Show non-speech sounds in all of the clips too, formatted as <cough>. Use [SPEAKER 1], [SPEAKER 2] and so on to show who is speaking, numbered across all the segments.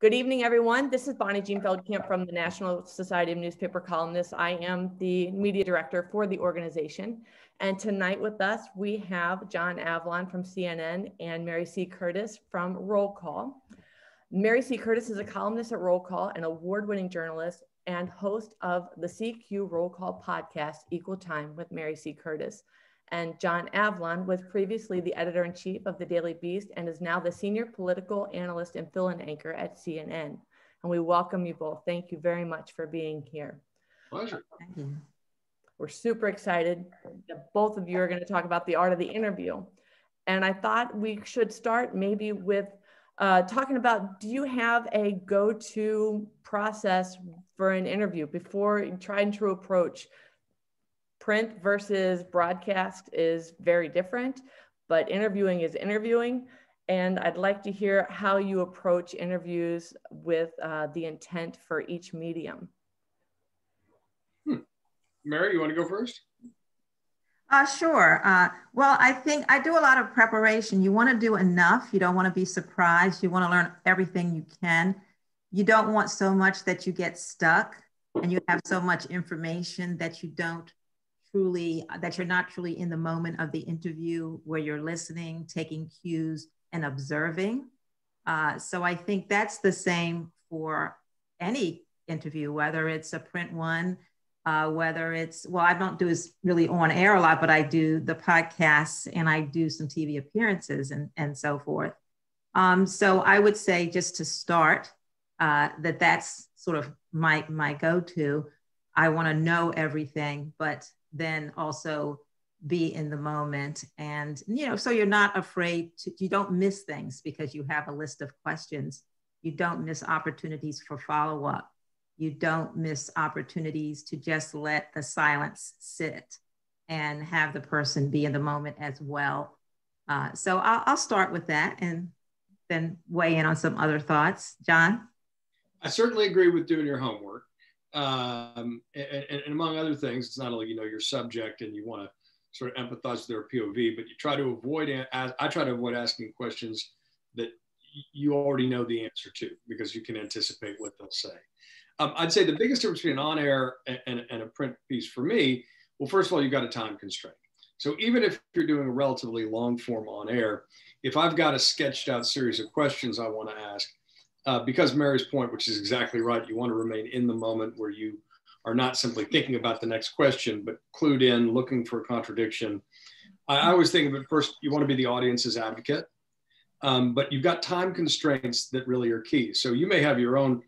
[SPEAKER 1] Good evening, everyone. This is Bonnie Jean Feldkamp from the National Society of Newspaper Columnists. I am the media director for the organization. And tonight with us, we have John Avlon from CNN and Mary C. Curtis from Roll Call. Mary C. Curtis is a columnist at Roll Call, an award-winning journalist and host of the CQ Roll Call podcast, Equal Time with Mary C. Curtis and John Avlon was previously the editor in chief of the Daily Beast and is now the senior political analyst and fill in anchor at CNN. And we welcome you both. Thank you very much for being here.
[SPEAKER 2] Pleasure.
[SPEAKER 1] We're super excited that both of you are going to talk about the art of the interview. And I thought we should start maybe with uh, talking about do you have a go to process for an interview before trying to approach print versus broadcast is very different, but interviewing is interviewing. And I'd like to hear how you approach interviews with uh, the intent for each medium.
[SPEAKER 2] Hmm. Mary, you want to go first?
[SPEAKER 3] Uh, sure. Uh, well, I think I do a lot of preparation. You want to do enough. You don't want to be surprised. You want to learn everything you can. You don't want so much that you get stuck and you have so much information that you don't truly that you're not truly in the moment of the interview where you're listening taking cues and observing. Uh, so i think that's the same for any interview whether it's a print one uh, whether it's well i don't do is really on air a lot but i do the podcasts and i do some tv appearances and, and so forth. Um, so i would say just to start uh, that that's sort of my my go-to. I want to know everything but then also be in the moment. And you know so you're not afraid to you don't miss things because you have a list of questions. You don't miss opportunities for follow-up. You don't miss opportunities to just let the silence sit and have the person be in the moment as well. Uh, so I'll, I'll start with that and then weigh in on some other thoughts. John?
[SPEAKER 2] I certainly agree with doing your homework um, and, and, among other things, it's not only you know your subject and you want to sort of empathize with their POV, but you try to avoid. I try to avoid asking questions that you already know the answer to because you can anticipate what they'll say. Um, I'd say the biggest difference between an on-air and, and, and a print piece for me, well, first of all, you've got a time constraint. So even if you're doing a relatively long form on air, if I've got a sketched out series of questions I want to ask, uh, because Mary's point, which is exactly right, you want to remain in the moment where you are not simply thinking about the next question, but clued in, looking for a contradiction. I, always think of it first, you want to be the audience's advocate, um, but you've got time constraints that really are key. So you may have your own,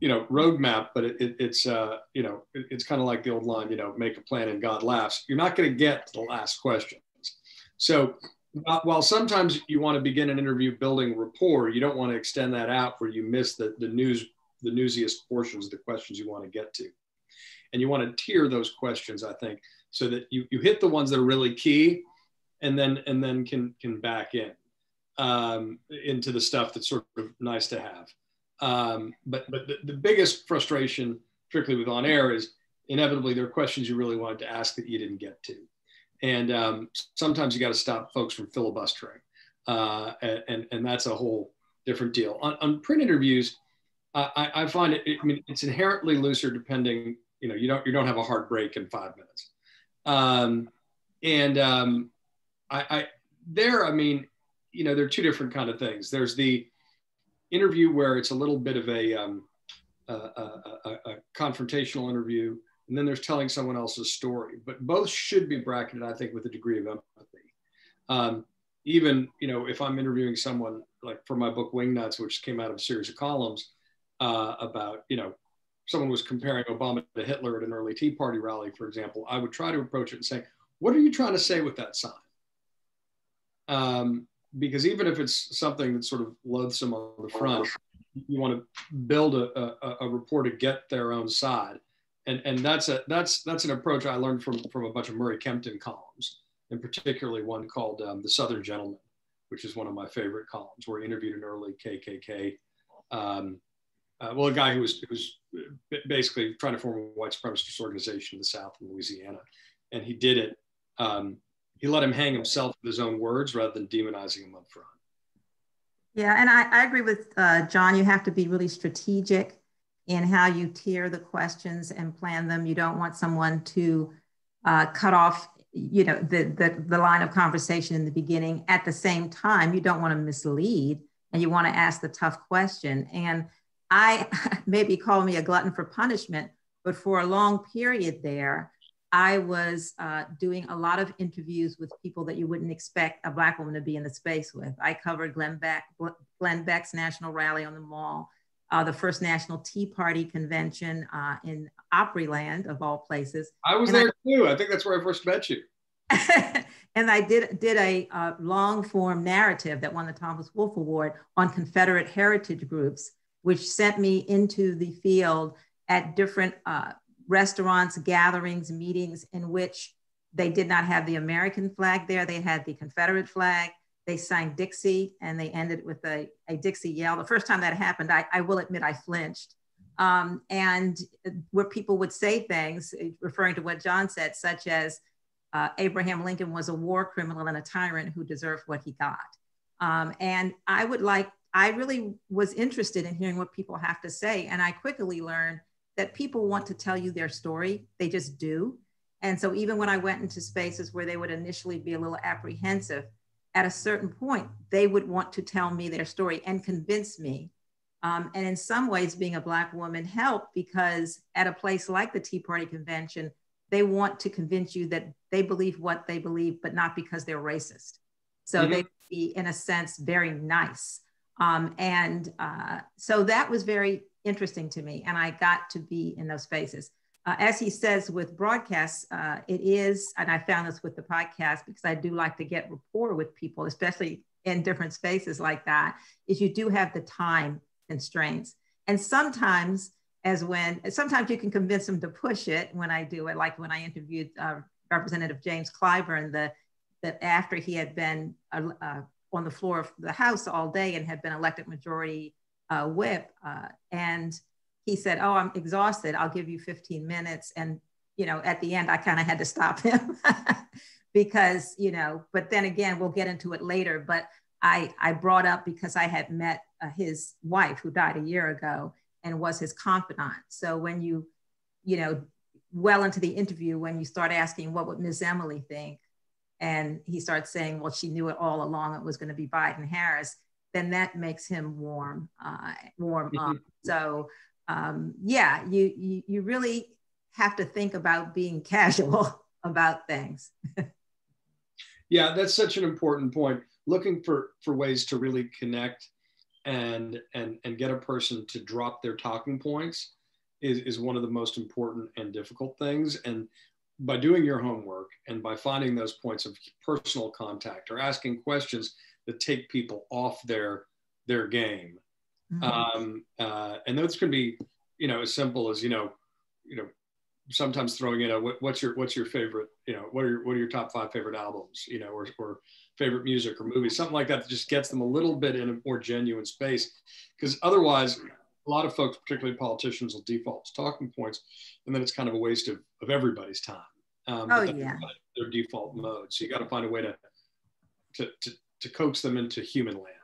[SPEAKER 2] you know, roadmap, but it, it, it's, uh, you know, it, it's kind of like the old line, you know, make a plan and God laughs. You're not going to get to the last questions. So while sometimes you want to begin an interview building rapport, you don't want to extend that out where you miss the, the news, the newsiest portions of the questions you want to get to. And you want to tier those questions, I think, so that you, you hit the ones that are really key and then and then can can back in um, into the stuff that's sort of nice to have. Um, but but the, the biggest frustration, particularly with on air, is inevitably there are questions you really wanted to ask that you didn't get to and um, sometimes you got to stop folks from filibustering, uh, and and that's a whole different deal. On, on print interviews, I, I find it, I mean, it's inherently looser depending. You know, you don't you don't have a hard break in five minutes, um, and um, I, I there. I mean, you know, there are two different kind of things. There's the interview where it's a little bit of a, um, a, a, a, a confrontational interview and then there's telling someone else's story. But both should be bracketed, I think, with a degree of empathy. Um, even you know, if I'm interviewing someone like for my book Wingnuts, which came out of a series of columns uh, about you know someone was comparing Obama to Hitler at an early Tea Party rally, for example, I would try to approach it and say, "What are you trying to say with that sign?" Um, because even if it's something that's sort of loathsome on the front, you want to build a, a, a rapport to get their own side and and that's a that's that's an approach I learned from from a bunch of Murray Kempton columns, and particularly one called um, "The Southern Gentleman," which is one of my favorite columns, where he interviewed an early KKK, um, uh, well, a guy who was who was basically trying to form a white supremacist organization in the South in Louisiana, and he did it. Um, he let him hang himself with his own words rather than demonizing him up front.
[SPEAKER 3] Yeah, and I, I agree with uh, John. You have to be really strategic in how you tier the questions and plan them. You don't want someone to uh, cut off, you know, the, the, the line of conversation in the beginning. At the same time, you don't want to mislead and you want to ask the tough question. And I <laughs> maybe call me a glutton for punishment, but for a long period there, I was uh, doing a lot of interviews with people that you wouldn't expect a Black woman to be in the space with. I covered Glenn, Beck, Glenn Beck's national rally on the mall, uh, the first National Tea Party convention uh, in Opryland, of all places.
[SPEAKER 2] I was and there I, too. I think that's where I first met you. <laughs>
[SPEAKER 3] and I did, did a uh, long form narrative that won the Thomas Wolfe Award on Confederate heritage groups, which sent me into the field at different uh, restaurants, gatherings, meetings in which they did not have the American flag there. They had the Confederate flag. They sang Dixie and they ended with a, a Dixie yell. The first time that happened, I, I will admit I flinched. Um, and where people would say things, referring to what John said, such as uh, Abraham Lincoln was a war criminal and a tyrant who deserved what he got. Um, and I would like, I really was interested in hearing what people have to say. And I quickly learned that people want to tell you their story, they just do. And so even when I went into spaces where they would initially be a little apprehensive, at a certain point, they would want to tell me their story and convince me. Um, and in some ways, being a Black woman helped because at a place like the Tea Party Convention, they want to convince you that they believe what they believe, but not because they're racist. So mm-hmm. they be, in a sense, very nice. Um, and uh, so that was very interesting to me. And I got to be in those spaces. Uh, as he says with broadcasts, uh, it is, and I found this with the podcast because I do like to get rapport with people, especially in different spaces like that, is you do have the time constraints. And sometimes, as when, sometimes you can convince them to push it when I do it, like when I interviewed uh, Representative James Clyburn, the, that after he had been uh, uh, on the floor of the House all day and had been elected majority uh, whip. And he said, Oh, I'm exhausted. I'll give you 15 minutes. And, you know, at the end, I kind of had to stop <laughs> him because, you know, but then again, we'll get into it later. But I, I brought up because I had met uh, his wife who died a year ago and was his confidant. So when you, you know, well into the interview, when you start asking, what would Ms. Emily think? And he starts saying, well, she knew it all along. It was going to be Biden Harris then that makes him warm, uh, warm up. So um, yeah, you, you you really have to think about being <laughs> casual about things.
[SPEAKER 2] yeah, that's such an important point. Looking for for ways to really connect and and and get a person to drop their talking points is, is one of the most important and difficult things. And by doing your homework and by finding those points of personal contact or asking questions, that take people off their their game. Mm-hmm. Um, uh, and those can be, you know, as simple as you know, you know, sometimes throwing in a what, what's your what's your favorite, you know, what are your what are your top five favorite albums, you know, or or favorite music or movies, something like that that just gets them a little bit in a more genuine space. Because otherwise, a lot of folks, particularly politicians, will default to talking points, and then it's kind of a waste of, of everybody's time.
[SPEAKER 3] Um, oh yeah.
[SPEAKER 2] Their default mode. So you got to find a way to, to, to to coax them into human land.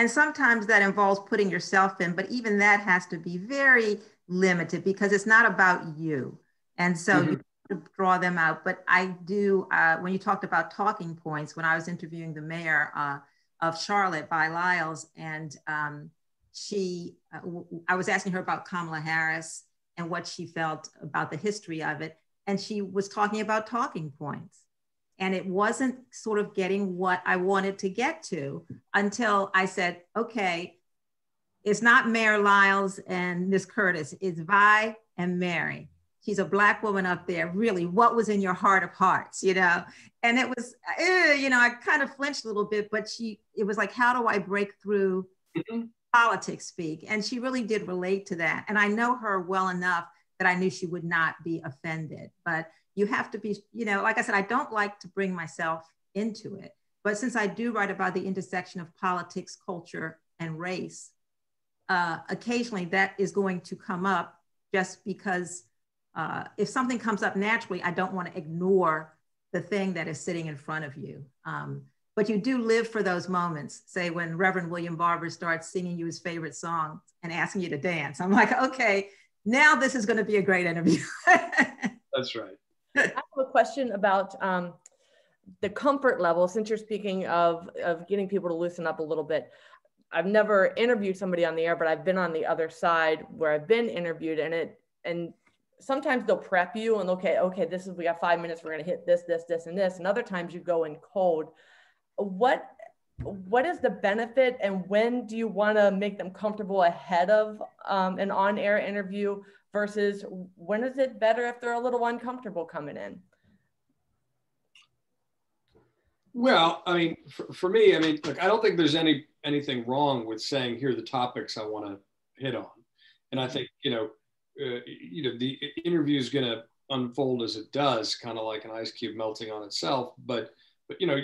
[SPEAKER 3] And sometimes that involves putting yourself in, but even that has to be very limited because it's not about you. And so mm-hmm. you draw them out. But I do, uh, when you talked about talking points, when I was interviewing the mayor uh, of Charlotte, Vi Lyles, and um, she, uh, I was asking her about Kamala Harris and what she felt about the history of it. And she was talking about talking points and it wasn't sort of getting what I wanted to get to until I said, okay, it's not Mayor Lyles and Miss Curtis, it's Vi and Mary. She's a black woman up there. Really, what was in your heart of hearts, you know? And it was, eh, you know, I kind of flinched a little bit, but she, it was like, how do I break through mm-hmm. politics speak? And she really did relate to that. And I know her well enough that I knew she would not be offended. But you have to be, you know, like I said, I don't like to bring myself into it. But since I do write about the intersection of politics, culture, and race, uh, occasionally that is going to come up just because uh, if something comes up naturally, I don't want to ignore the thing that is sitting in front of you. Um, but you do live for those moments. Say when Reverend William Barber starts singing you his favorite song and asking you to dance. I'm like, okay, now this is going to be a great interview. <laughs>
[SPEAKER 2] That's right. <laughs>
[SPEAKER 1] I have a question about um, the comfort level. Since you're speaking of of getting people to loosen up a little bit, I've never interviewed somebody on the air, but I've been on the other side where I've been interviewed, and it and sometimes they'll prep you and okay, okay, this is we got five minutes, we're gonna hit this, this, this, and this, and other times you go in cold. What what is the benefit, and when do you want to make them comfortable ahead of um, an on-air interview versus when is it better if they're a little uncomfortable coming in?
[SPEAKER 2] Well, I mean, for, for me, I mean, look, I don't think there's any anything wrong with saying here are the topics I want to hit on, and I think you know, uh, you know, the interview is going to unfold as it does, kind of like an ice cube melting on itself. But but you know,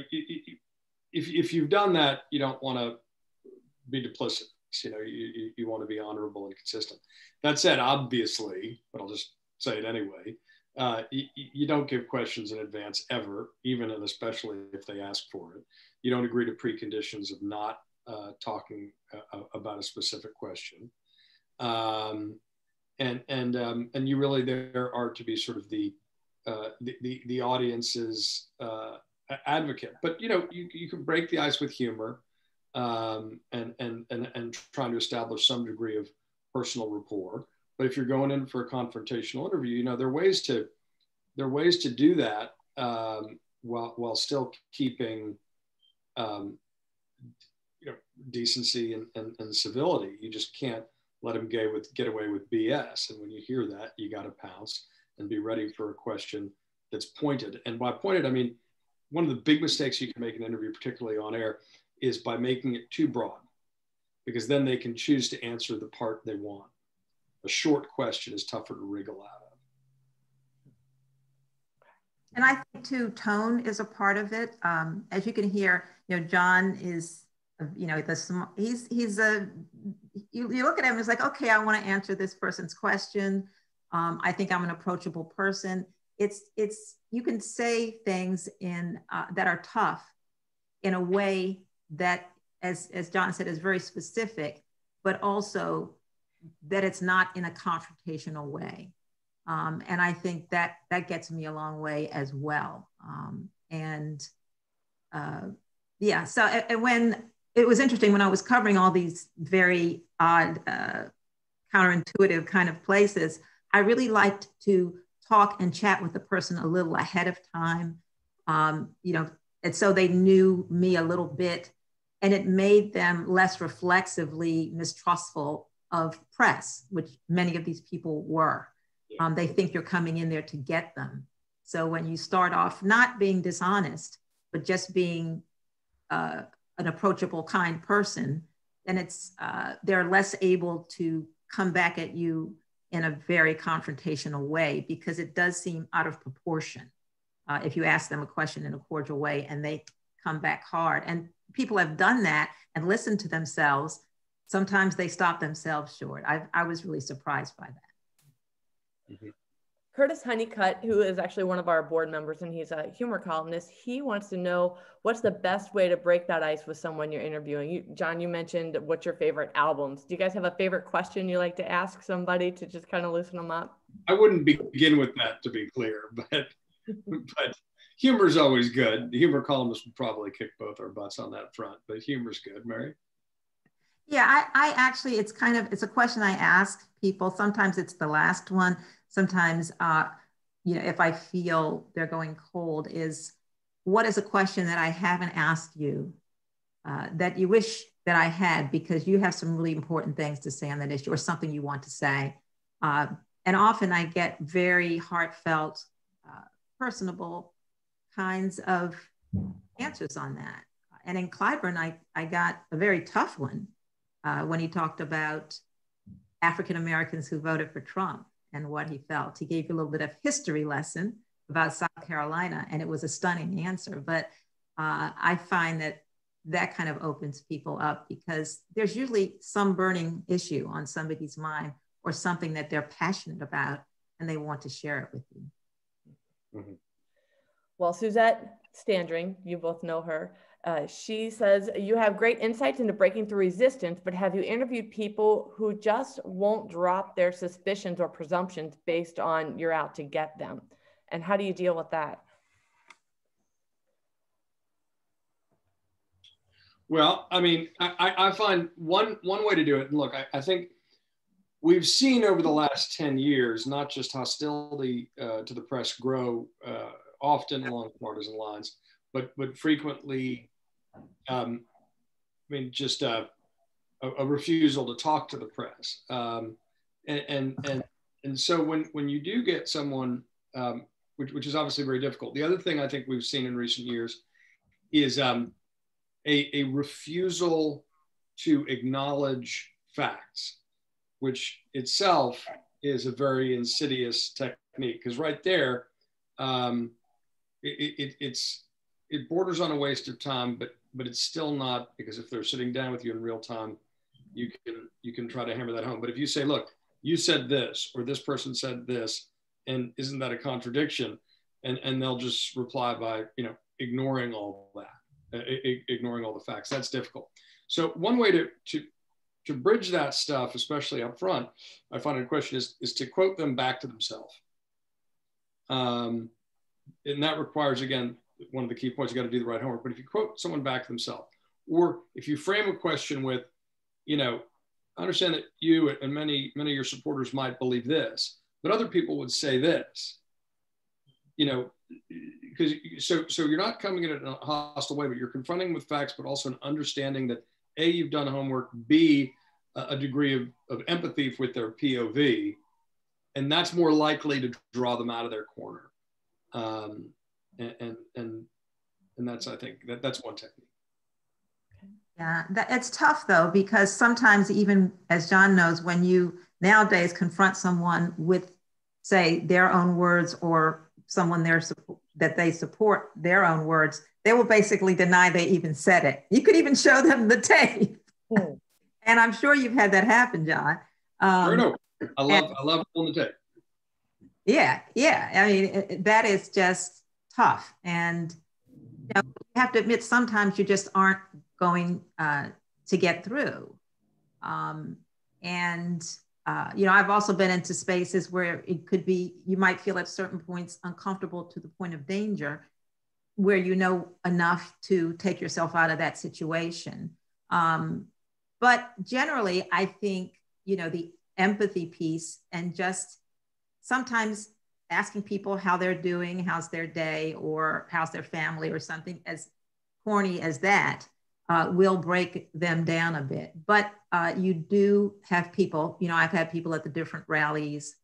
[SPEAKER 2] if if you've done that, you don't want to be duplicitous. You know, you, you, want to be honorable and consistent. That said, obviously, but I'll just say it anyway uh, you, you, don't give questions in advance ever, even and especially if they ask for it. You don't agree to preconditions of not uh, talking uh, about a specific question. Um, and and um, and you really there are to be sort of the uh, the, the, the audience's uh, advocate. But you know you, you can break the ice with humor um, and, and and and trying to establish some degree of personal rapport. But if you're going in for a confrontational interview, you know there are ways to there are ways to do that um, while while still keeping um, you know decency and, and, and, civility. You just can't let them get with get away with BS. And when you hear that, you got to pounce and be ready for a question that's pointed. And by pointed, I mean one of the big mistakes you can make in an interview, particularly on air, is by making it too broad, because then they can choose to answer the part they want a short question is tougher to wriggle out of.
[SPEAKER 3] And I think too, tone is a part of it. Um, as you can hear, you know, John is, you know, the he's he's a you, you look at him, it's like, okay, I want to answer this person's question. Um, I think I'm an approachable person. It's it's you can say things in uh, that are tough in a way that, as as John said, is very specific, but also that it's not in a confrontational way. Um, and I think that that gets me a long way as well. Um, and uh, yeah, so and when it was interesting when I was covering all these very odd, uh, counterintuitive kind of places, I really liked to talk and chat with the person a little ahead of time, um, you know, and so they knew me a little bit, and it made them less reflexively mistrustful of press, which many of these people were. Um, they think you're coming in there to get them. So when you start off not being dishonest, but just being uh, an approachable, kind person, then it's uh, they're less able to come back at you in a very confrontational way because it does seem out of proportion uh, if you ask them a question in a cordial way and they come back hard. And people have done that and listened to themselves sometimes they stop themselves short. I, I was really surprised by that.
[SPEAKER 1] Mm-hmm. Curtis Honeycutt, who is actually one of our board members and he's a humor columnist, he wants to know what's the best way to break that ice with someone you're interviewing. You, John, you mentioned what's your favorite albums. Do you guys have a favorite question you like to ask somebody to just kind of loosen them up?
[SPEAKER 2] I wouldn't begin with that to be clear, <laughs> but but humor is always good. The humor columnist would probably kick both our butts on that front, but humor's good, Mary.
[SPEAKER 3] Yeah, I, I actually, it's kind of, it's a question I ask people. Sometimes it's the last one. Sometimes, uh, you know, if I feel they're going cold, is what is a question that I haven't asked you uh, that you wish that I had because you have some really important things to say on that issue or something you want to say. Uh, and often I get very heartfelt, uh, personable kinds of answers on that. And in Clyburn, I, I got a very tough one uh, when he talked about African Americans who voted for Trump and what he felt. He gave you a little bit of history lesson about South Carolina, and it was a stunning answer. But uh, I find that that kind of opens people up because there's usually some burning issue on somebody's mind or something that they're passionate about and they want to share it with you. Mm-hmm.
[SPEAKER 1] Well, Suzette Standring, you both know her, Uh, she says, You have great insights into breaking through resistance, but have you interviewed people who just won't drop their suspicions or presumptions based on you're out to get them? And how do you deal with that?
[SPEAKER 2] Well, I mean, I, I find one one way to do it. And look, I, I think we've seen over the last 10 years not just hostility uh, to the press grow uh, often along partisan lines, but but frequently um, I mean, just a, a, a, refusal to talk to the press. Um, and, and, and, and, so when, when you do get someone, um, which, which is obviously very difficult, the other thing I think we've seen in recent years is um, a, a refusal to acknowledge facts, which itself is a very insidious technique because right there, um, it, it, it's it borders on a waste of time, but but it's still not because if they're sitting down with you in real time, you can you can try to hammer that home. But if you say, look, you said this or this person said this, and isn't that a contradiction? And and they'll just reply by you know ignoring all that, uh, ignoring all the facts. That's difficult. So one way to to to bridge that stuff, especially up front, I find a question is is to quote them back to themselves. Um, and that requires again one of the key points you got to do the right homework. But if you quote someone back to themselves, or if you frame a question with, you know, I understand that you and many many of your supporters might believe this, but other people would say this. You know, because so so you're not coming at it in a hostile way, but you're confronting with facts, but also an understanding that a you've done homework, b a degree of, of empathy with their POV, and that's more likely to draw them out of their corner. Um, and and and, and that's I think that that's one technique.
[SPEAKER 3] Yeah, that, it's tough though because sometimes even as John knows, when you nowadays confront someone with, say, their own words or someone there that they support their own words, they will basically deny they even said it. You could even show them the tape, mm. <laughs> and I'm sure you've had that happen, John.
[SPEAKER 2] Um, sure, no. I love and, I love pulling the tape.
[SPEAKER 3] Yeah, yeah. I mean, that is just tough. And you, know, you have to admit, sometimes you just aren't going uh, to get through. Um, and, uh, you know, I've also been into spaces where it could be, you might feel at certain points uncomfortable to the point of danger, where you know enough to take yourself out of that situation. Um, but generally, I think, you know, the empathy piece and just sometimes asking people how they're doing, how's their day, or how's their family, or something as corny as that, uh, will break them down a bit. But uh, you do have people, you know, I've had people at the different rallies,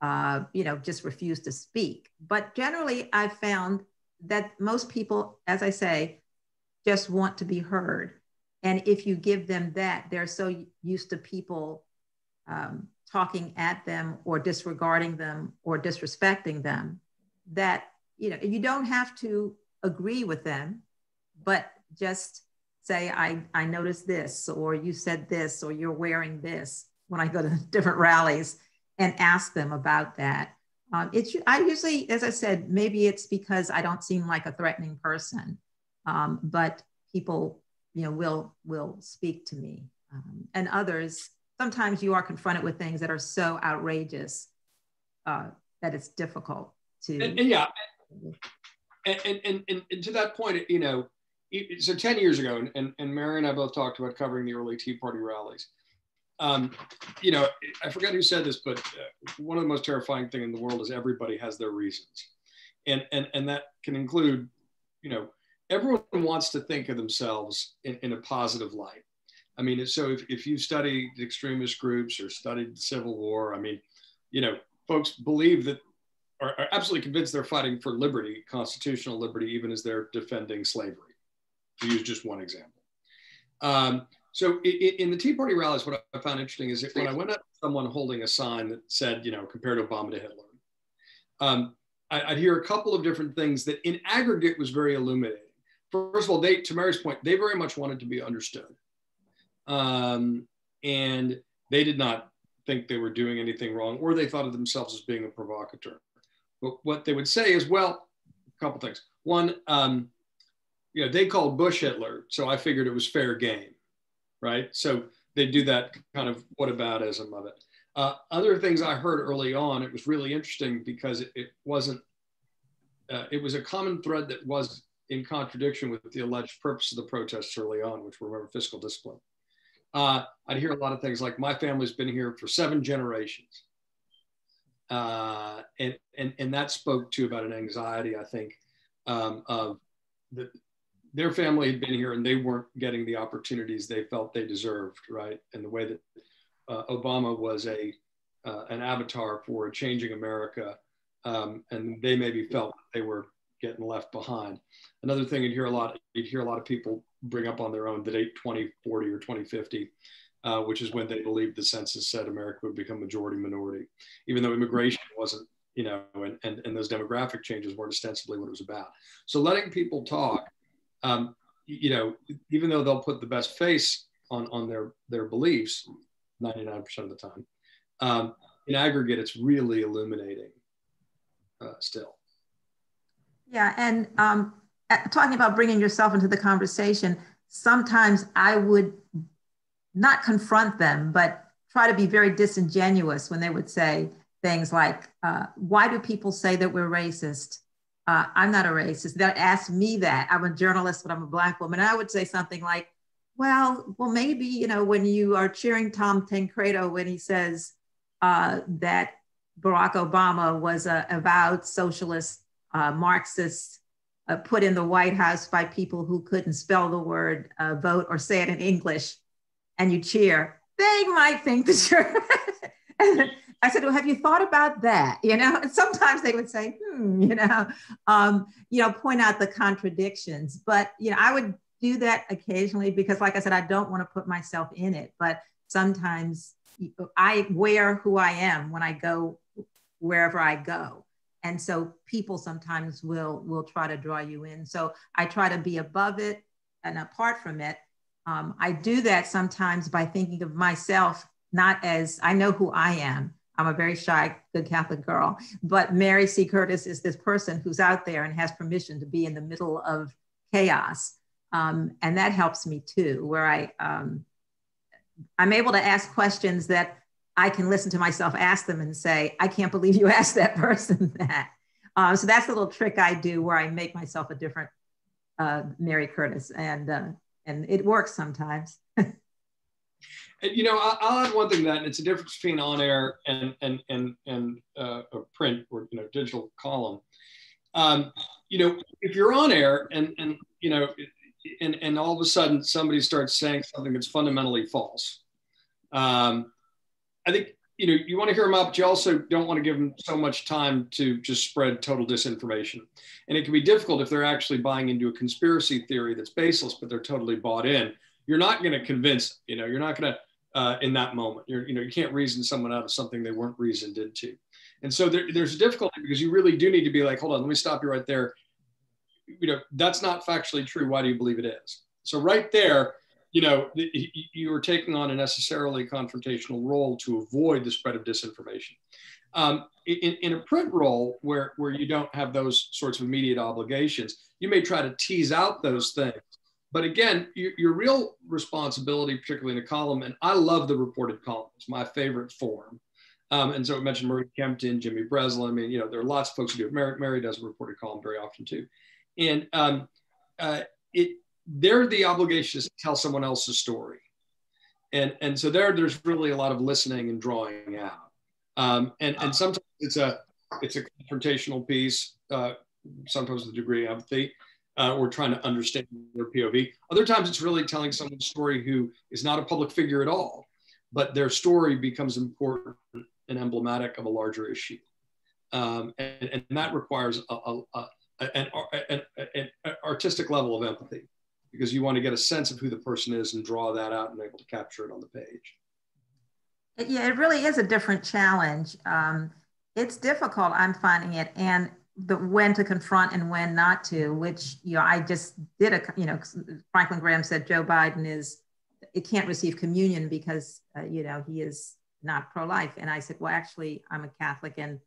[SPEAKER 3] uh, you know, just refuse to speak. But generally, I've found that most people, as I say, just want to be heard. And if you give them that, they're so used to people um, talking at them or disregarding them or disrespecting them that you know you don't have to agree with them but just say i i noticed this or you said this or you're wearing this when i go to <laughs> different rallies and ask them about that. Um, it's i usually as i said maybe it's because i don't seem like a threatening person um, but people you know will will speak to me um, and others sometimes you are confronted with things that are so outrageous uh, that it's difficult to.
[SPEAKER 2] And, and yeah, and, and, and, and, to that point, you know, so 10 years ago, and, and Mary and I both talked about covering the early Tea Party rallies. Um, you know, I forget who said this, but uh, one of the most terrifying thing in the world is everybody has their reasons. And, and, and that can include, you know, everyone wants to think of themselves in, in a positive light. I mean, so if, if you studied extremist groups or studied the Civil War, I mean, you know, folks believe that are, are absolutely convinced they're fighting for liberty, constitutional liberty, even as they're defending slavery, to use just one example. Um, so in, the Tea Party rallies, what I found interesting is that when I went up to someone holding a sign that said, you know, compared Obama to Hitler, um, I, would hear a couple of different things that in aggregate was very illuminating. First of all, they, to Mary's point, they very much wanted to be understood. Um, and they did not think they were doing anything wrong, or they thought of themselves as being a provocateur. But what they would say is, well, a couple things. One, um, you know, they called Bush Hitler, so I figured it was fair game, right? So they do that kind of whataboutism of it. Uh, other things I heard early on, it was really interesting because it, it wasn't, uh, it was a common thread that was in contradiction with the alleged purpose of the protests early on, which were remember fiscal discipline. Uh, I'd hear a lot of things like, my family's been here for seven generations. Uh, and, and, and that spoke to about an anxiety, I think, um, of the, their family had been here and they weren't getting the opportunities they felt they deserved, right? And the way that uh, Obama was a uh, an avatar for a changing America, um, and they maybe felt they were getting left behind. Another thing you'd hear a lot, you'd hear a lot of people bring up on their own the date 2040 or 2050, uh, which is when they believed the census said America would become majority minority, even though immigration wasn't, you know, and, and, and those demographic changes weren't ostensibly what it was about. So letting people talk, um, you know, even though they'll put the best face on, on their, their beliefs, 99% of the time, um, in aggregate, it's really illuminating uh, still.
[SPEAKER 3] Yeah, and um, talking about bringing yourself into the conversation, sometimes I would not confront them, but try to be very disingenuous when they would say things like, uh, Why do people say that we're racist? Uh, I'm not a racist. They'll ask me that. I'm a journalist, but I'm a Black woman. And I would say something like, well, well, maybe, you know, when you are cheering Tom Tancredo when he says uh, that Barack Obama was a avowed socialist, uh, Marxist, uh, put in the White House by people who couldn't spell the word uh, vote or say it in English, and you cheer, they might think that you're. <laughs> I said, well, have you thought about that? You know, and sometimes they would say, hmm, you know, um, you know, point out the contradictions. But, you know, I would do that occasionally because, like I said, I don't want to put myself in it. But sometimes I wear who I am when I go wherever I go. And so people sometimes will will try to draw you in. So I try to be above it and apart from it. Um, I do that sometimes by thinking of myself not as I know who I am. I'm a very shy, good Catholic girl, but Mary C. Curtis is this person who's out there and has permission to be in the middle of chaos. Um, and that helps me too, where I, um, I'm able to ask questions that I can listen to myself ask them and say, I can't believe you <laughs> asked that person that. Um, so that's a little trick I do where I make myself a different uh, Mary Curtis, and uh, and it works sometimes. <laughs>
[SPEAKER 2] you know, I'll add one thing that it's a difference between on air and and and and uh, a print or you know digital column. Um, you know, if you're on air and and you know and, and all of a sudden somebody starts saying something that's fundamentally false. Um, I think you know you want to hear them out, but you also don't want to give them so much time to just spread total disinformation. And it can be difficult if they're actually buying into a conspiracy theory that's baseless, but they're totally bought in. You're not going to convince. You know, you're not going to uh, in that moment. You're, you know, you can't reason someone out of something they weren't reasoned into. And so there, there's a difficulty because you really do need to be like, hold on, let me stop you right there you know, that's not factually true. Why do you believe it is? So right there, you know, you are taking on a necessarily confrontational role to avoid the spread of disinformation. Um, in, in, a print role where, where you don't have those sorts of immediate obligations, you may try to tease out those things. But again, your, your real responsibility, particularly in a column, and I love the reported column, it's my favorite form. Um, and so I mentioned Murray Kempton, Jimmy Breslin. I mean, you know, there are lots of folks who do it. Mary, Mary does a reported column very often too and um, uh, it they're the obligation to tell someone else's story. And and so there there's really a lot of listening and drawing out. Um, and and sometimes it's a it's a confrontational piece uh, sometimes with a degree of empathy uh, or trying to understand their pov other times it's really telling someone's story who is not a public figure at all but their story becomes important and emblematic of a larger issue. Um, and, and, that requires a, a, an, an, an, artistic level of empathy because you want to get a sense of who the person is and draw that out and able to capture it on the page.
[SPEAKER 3] Yeah, it really is a different challenge. Um, it's difficult, I'm finding it, and the when to confront and when not to. Which you know, I just did a you know, Franklin Graham said Joe Biden is it can't receive communion because uh, you know he is not pro-life, and I said, well, actually, I'm a Catholic, and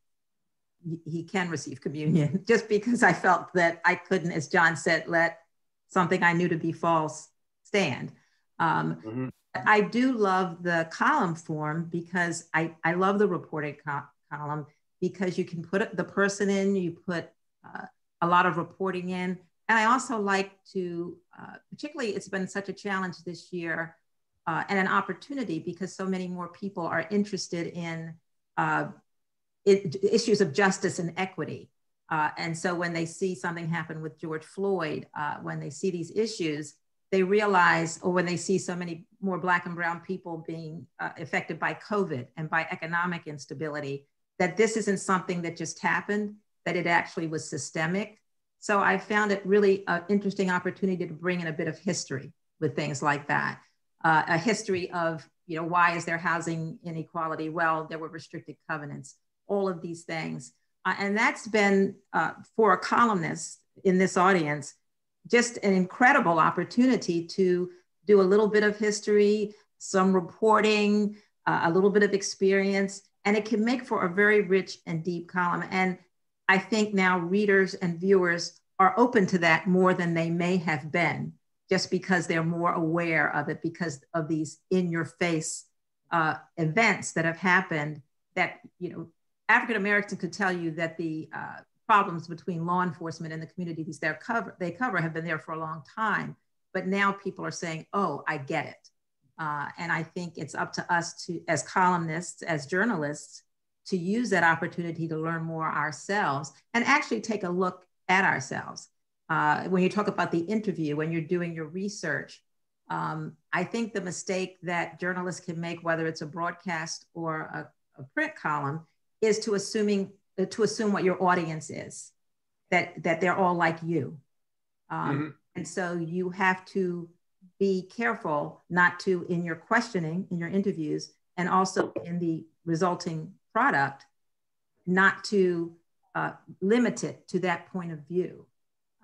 [SPEAKER 3] he can receive communion <laughs> just because I felt that I couldn't, as John said, let something I knew to be false stand. Um, mm-hmm. I do love the column form because I, I love the reported co- column because you can put the person in, you put uh, a lot of reporting in. And I also like to, uh, particularly, it's been such a challenge this year uh, and an opportunity because so many more people are interested in uh, it, issues of justice and equity. Uh, and so when they see something happen with George Floyd, uh, when they see these issues, they realize, or when they see so many more Black and Brown people being uh, affected by COVID and by economic instability, that this isn't something that just happened, that it actually was systemic. So I found it really an interesting opportunity to bring in a bit of history with things like that. Uh, a history of, you know, why is there housing inequality? Well, there were restricted covenants, all of these things. Uh, and that's been, uh, for a columnist in this audience, just an incredible opportunity to do a little bit of history, some reporting, uh, a little bit of experience, and it can make for a very rich and deep column. And I think now readers and viewers are open to that more than they may have been, just because they're more aware of it because of these in your face uh, events that have happened that, you know, African Americans could tell you that the uh, problems between law enforcement and the communities they cover, they cover have been there for a long time. But now people are saying, oh, I get it. Uh, and I think it's up to us to, as columnists, as journalists, to use that opportunity to learn more ourselves and actually take a look at ourselves. Uh, when you talk about the interview, when you're doing your research, um, I think the mistake that journalists can make, whether it's a broadcast or a, a print column, is to assuming uh, to assume what your audience is, that that they're all like you, um, mm-hmm. and so you have to be careful not to in your questioning in your interviews and also in the resulting product, not to uh, limit it to that point of view.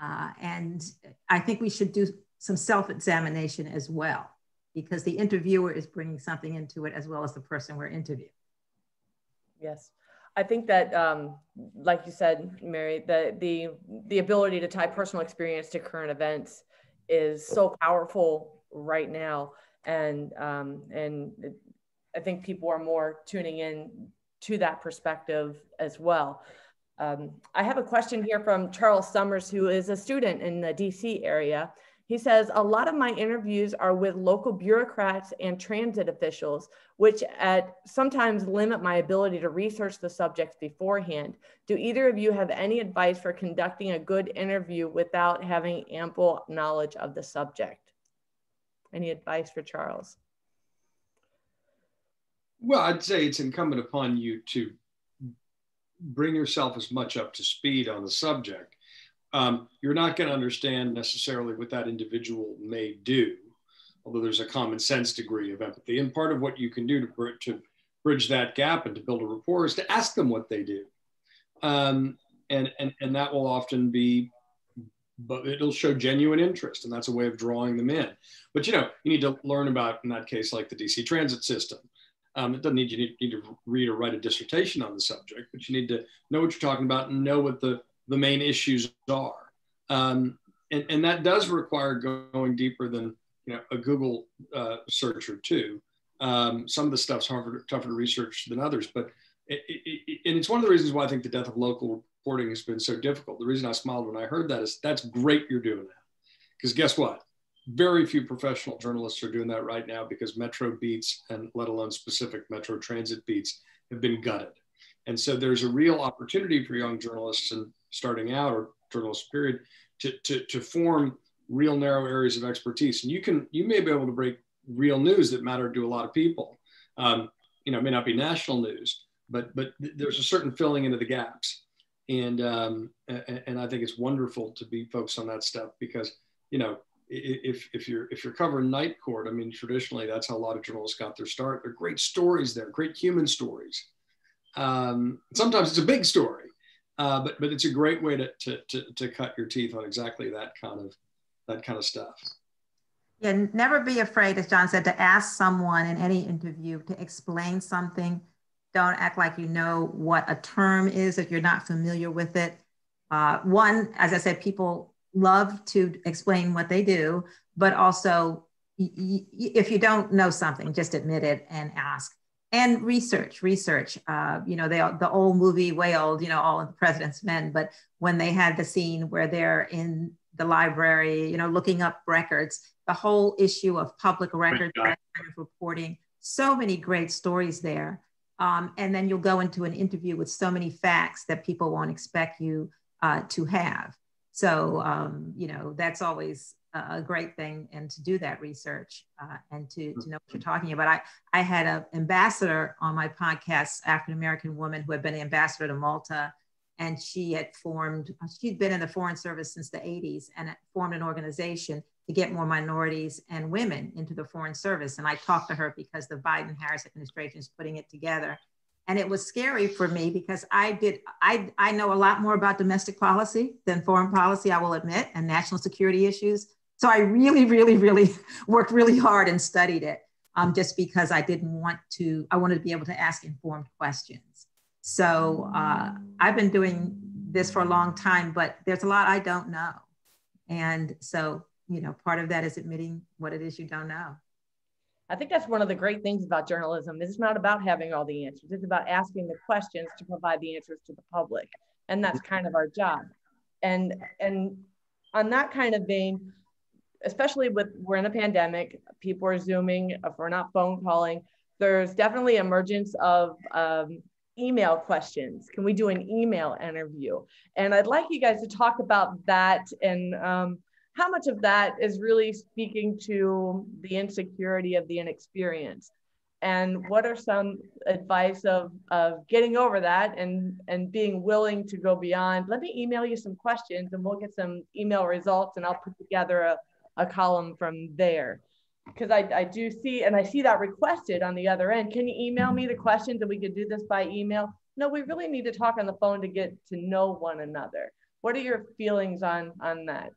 [SPEAKER 3] Uh, and I think we should do some self-examination as well, because the interviewer is bringing something into it as well as the person we're interviewing.
[SPEAKER 1] Yes. I think that, um, like you said, Mary, the, the, the ability to tie personal experience to current events is so powerful right now. And, um, and I think people are more tuning in to that perspective as well. Um, I have a question here from Charles Summers, who is a student in the DC area. He says, a lot of my interviews are with local bureaucrats and transit officials, which at sometimes limit my ability to research the subjects beforehand. Do either of you have any advice for conducting a good interview without having ample knowledge of the subject? Any advice for Charles?
[SPEAKER 2] Well, I'd say it's incumbent upon you to bring yourself as much up to speed on the subject um, you're not going to understand necessarily what that individual may do, although there's a common sense degree of empathy. And part of what you can do to, to bridge that gap and to build a rapport is to ask them what they do. Um, and, and, and that will often be, but it'll show genuine interest. And that's a way of drawing them in. But, you know, you need to learn about, in that case, like the DC transit system. Um, it doesn't need you need, need, to read or write a dissertation on the subject, but you need to know what you're talking about and know what the the main issues are. Um, and, and that does require going deeper than you know a Google uh, search or two. Um, some of the stuff's harder, tougher to research than others, but it, it, and it's one of the reasons why I think the death of local reporting has been so difficult. The reason I smiled when I heard that is that's great you're doing that, because guess what? Very few professional journalists are doing that right now because metro beats and let alone specific metro transit beats have been gutted. And so there's a real opportunity for young journalists and starting out or journalist period to, to, to form real narrow areas of expertise. And you can, you may be able to break real news that matter to a lot of people. Um, you know, it may not be national news, but, but there's a certain filling into the gaps. And, um, and, and I think it's wonderful to be focused on that stuff because, you know, if, if you're if you're covering night court, I mean, traditionally that's how a lot of journalists got their start. They're great stories there, great human stories. Um, sometimes it's a big story, uh, but but it's a great way to, to, to to cut your teeth on exactly that kind of that kind of stuff.
[SPEAKER 3] Yeah, never be afraid, as John said, to ask someone in any interview to explain something. Don't act like you know what a term is if you're not familiar with it. Uh, one, as I said, people love to explain what they do, but also if you don't know something, just admit it and ask. And research, research. Uh, you know, they, the old movie, way old, you know, All of the President's Men, but when they had the scene where they're in the library, you know, looking up records, the whole issue of public records reporting, so many great stories there. Um, and then you'll go into an interview with so many facts that people won't expect you uh, to have. So, um, you know, that's always a great thing and to do that research uh, and to, to know what you're talking about. I, I had an ambassador on my podcast, African American woman who had been ambassador to Malta and she had formed, she'd been in the Foreign Service since the 80s and formed an organization to get more minorities and women into the Foreign Service. And I talked to her because the Biden Harris administration is putting it together. And it was scary for me because I did, I, I know a lot more about domestic policy than foreign policy, I will admit, and national security issues. So I really, really, really <laughs> worked really hard and studied it um, just because I didn't want to, I wanted to be able to ask informed questions. So uh, I've been doing this for a long time, but there's a lot I don't know. And so, you know, part of that is admitting what it is you don't know.
[SPEAKER 1] I think that's one of the great things about journalism. It's not about having all the answers. It's about asking the questions to provide the answers to the public. And that's kind of our job. And and on that kind of vein, especially with we're in a pandemic, people are zooming, if we're not phone calling, there's definitely emergence of um, email questions? Can we do an email interview? And I'd like you guys to talk about that and um, how much of that is really speaking to the insecurity of the inexperience. And what are some advice of, of getting over that and, and being willing to go beyond? Let me email you some questions and we'll get some email results and I'll put together a, a column from there because I, I do see, and I see that requested on the other end. Can you email me the questions and we could do this by email? No, we really need to talk on the phone to get to know one another. What are your feelings on, on that?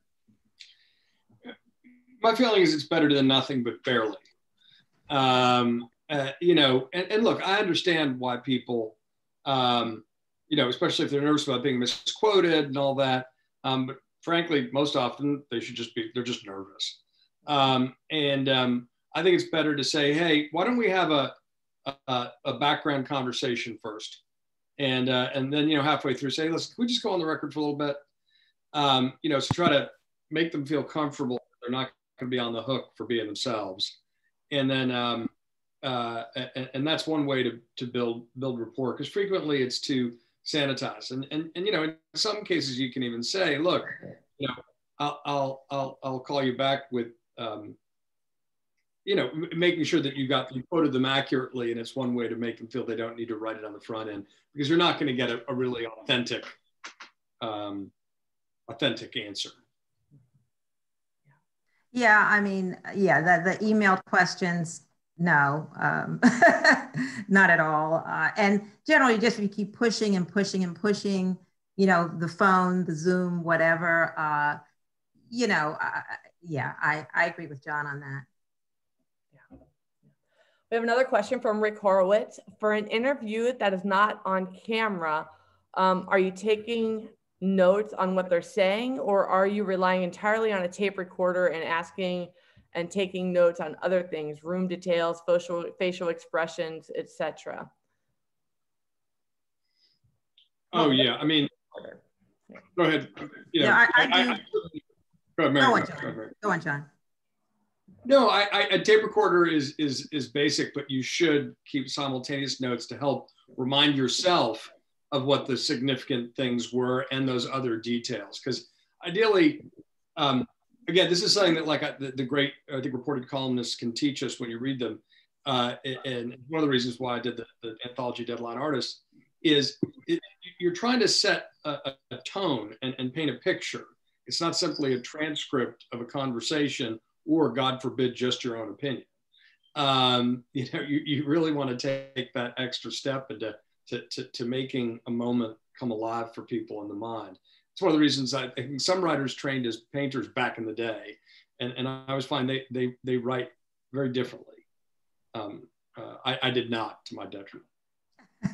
[SPEAKER 2] My feeling is it's better than nothing, but barely. Um, uh, you know, and, and, look, I understand why people, um, you know, especially if they're nervous about being misquoted and all that. Um, but frankly, most often they should just be, they're just nervous. Um, and um, I think it's better to say, hey, why don't we have a, a, a background conversation first? And, uh, and then, you know, halfway through say, let's, we just go on the record for a little bit? Um, you know, so try to make them feel comfortable. They're not going to be on the hook for being themselves. And then, um, uh, and, and, that's one way to, to build, build rapport because frequently it's to sanitize. And, and, and, you know, in some cases you can even say, look, you know, I'll, I'll, I'll, I'll call you back with um, you know, making sure that you got you quoted them accurately, and it's one way to make them feel they don't need to write it on the front end because you're not going to get a, a, really authentic, um, authentic answer.
[SPEAKER 3] Yeah, I mean, yeah, the the emailed questions, no, um, <laughs> not at all. Uh, and generally, just if you keep pushing and pushing and pushing, you know, the phone, the Zoom, whatever, uh, you know. Uh, yeah, I, I agree with John on that.
[SPEAKER 1] Yeah. We have another question from Rick Horowitz. For an interview that is not on camera, um, are you taking notes on what they're saying or are you relying entirely on a tape recorder and asking and taking notes on other things, room details, facial, facial expressions, etc.?
[SPEAKER 2] Oh yeah, I mean, go ahead.
[SPEAKER 3] Yeah, yeah I, I, I, Go, ahead, Go on, John. Go on, John.
[SPEAKER 2] No, I, I, a tape recorder is is is basic, but you should keep simultaneous notes to help remind yourself of what the significant things were and those other details. Because ideally, um, again, this is something that like the, the, great I think reported columnists can teach us when you read them. Uh, and one of the reasons why I did the, the anthology Deadline Artist is it, you're trying to set a, a tone and, and paint a picture it's not simply a transcript of a conversation or, God forbid, just your own opinion. Um, you know, you, you really want to take that extra step into to, to, to making a moment come alive for people in the mind. It's one of the reasons I think some writers trained as painters back in the day, and, and I always find they, they, they write very differently. Um, uh, I, I did not, to my detriment. <laughs>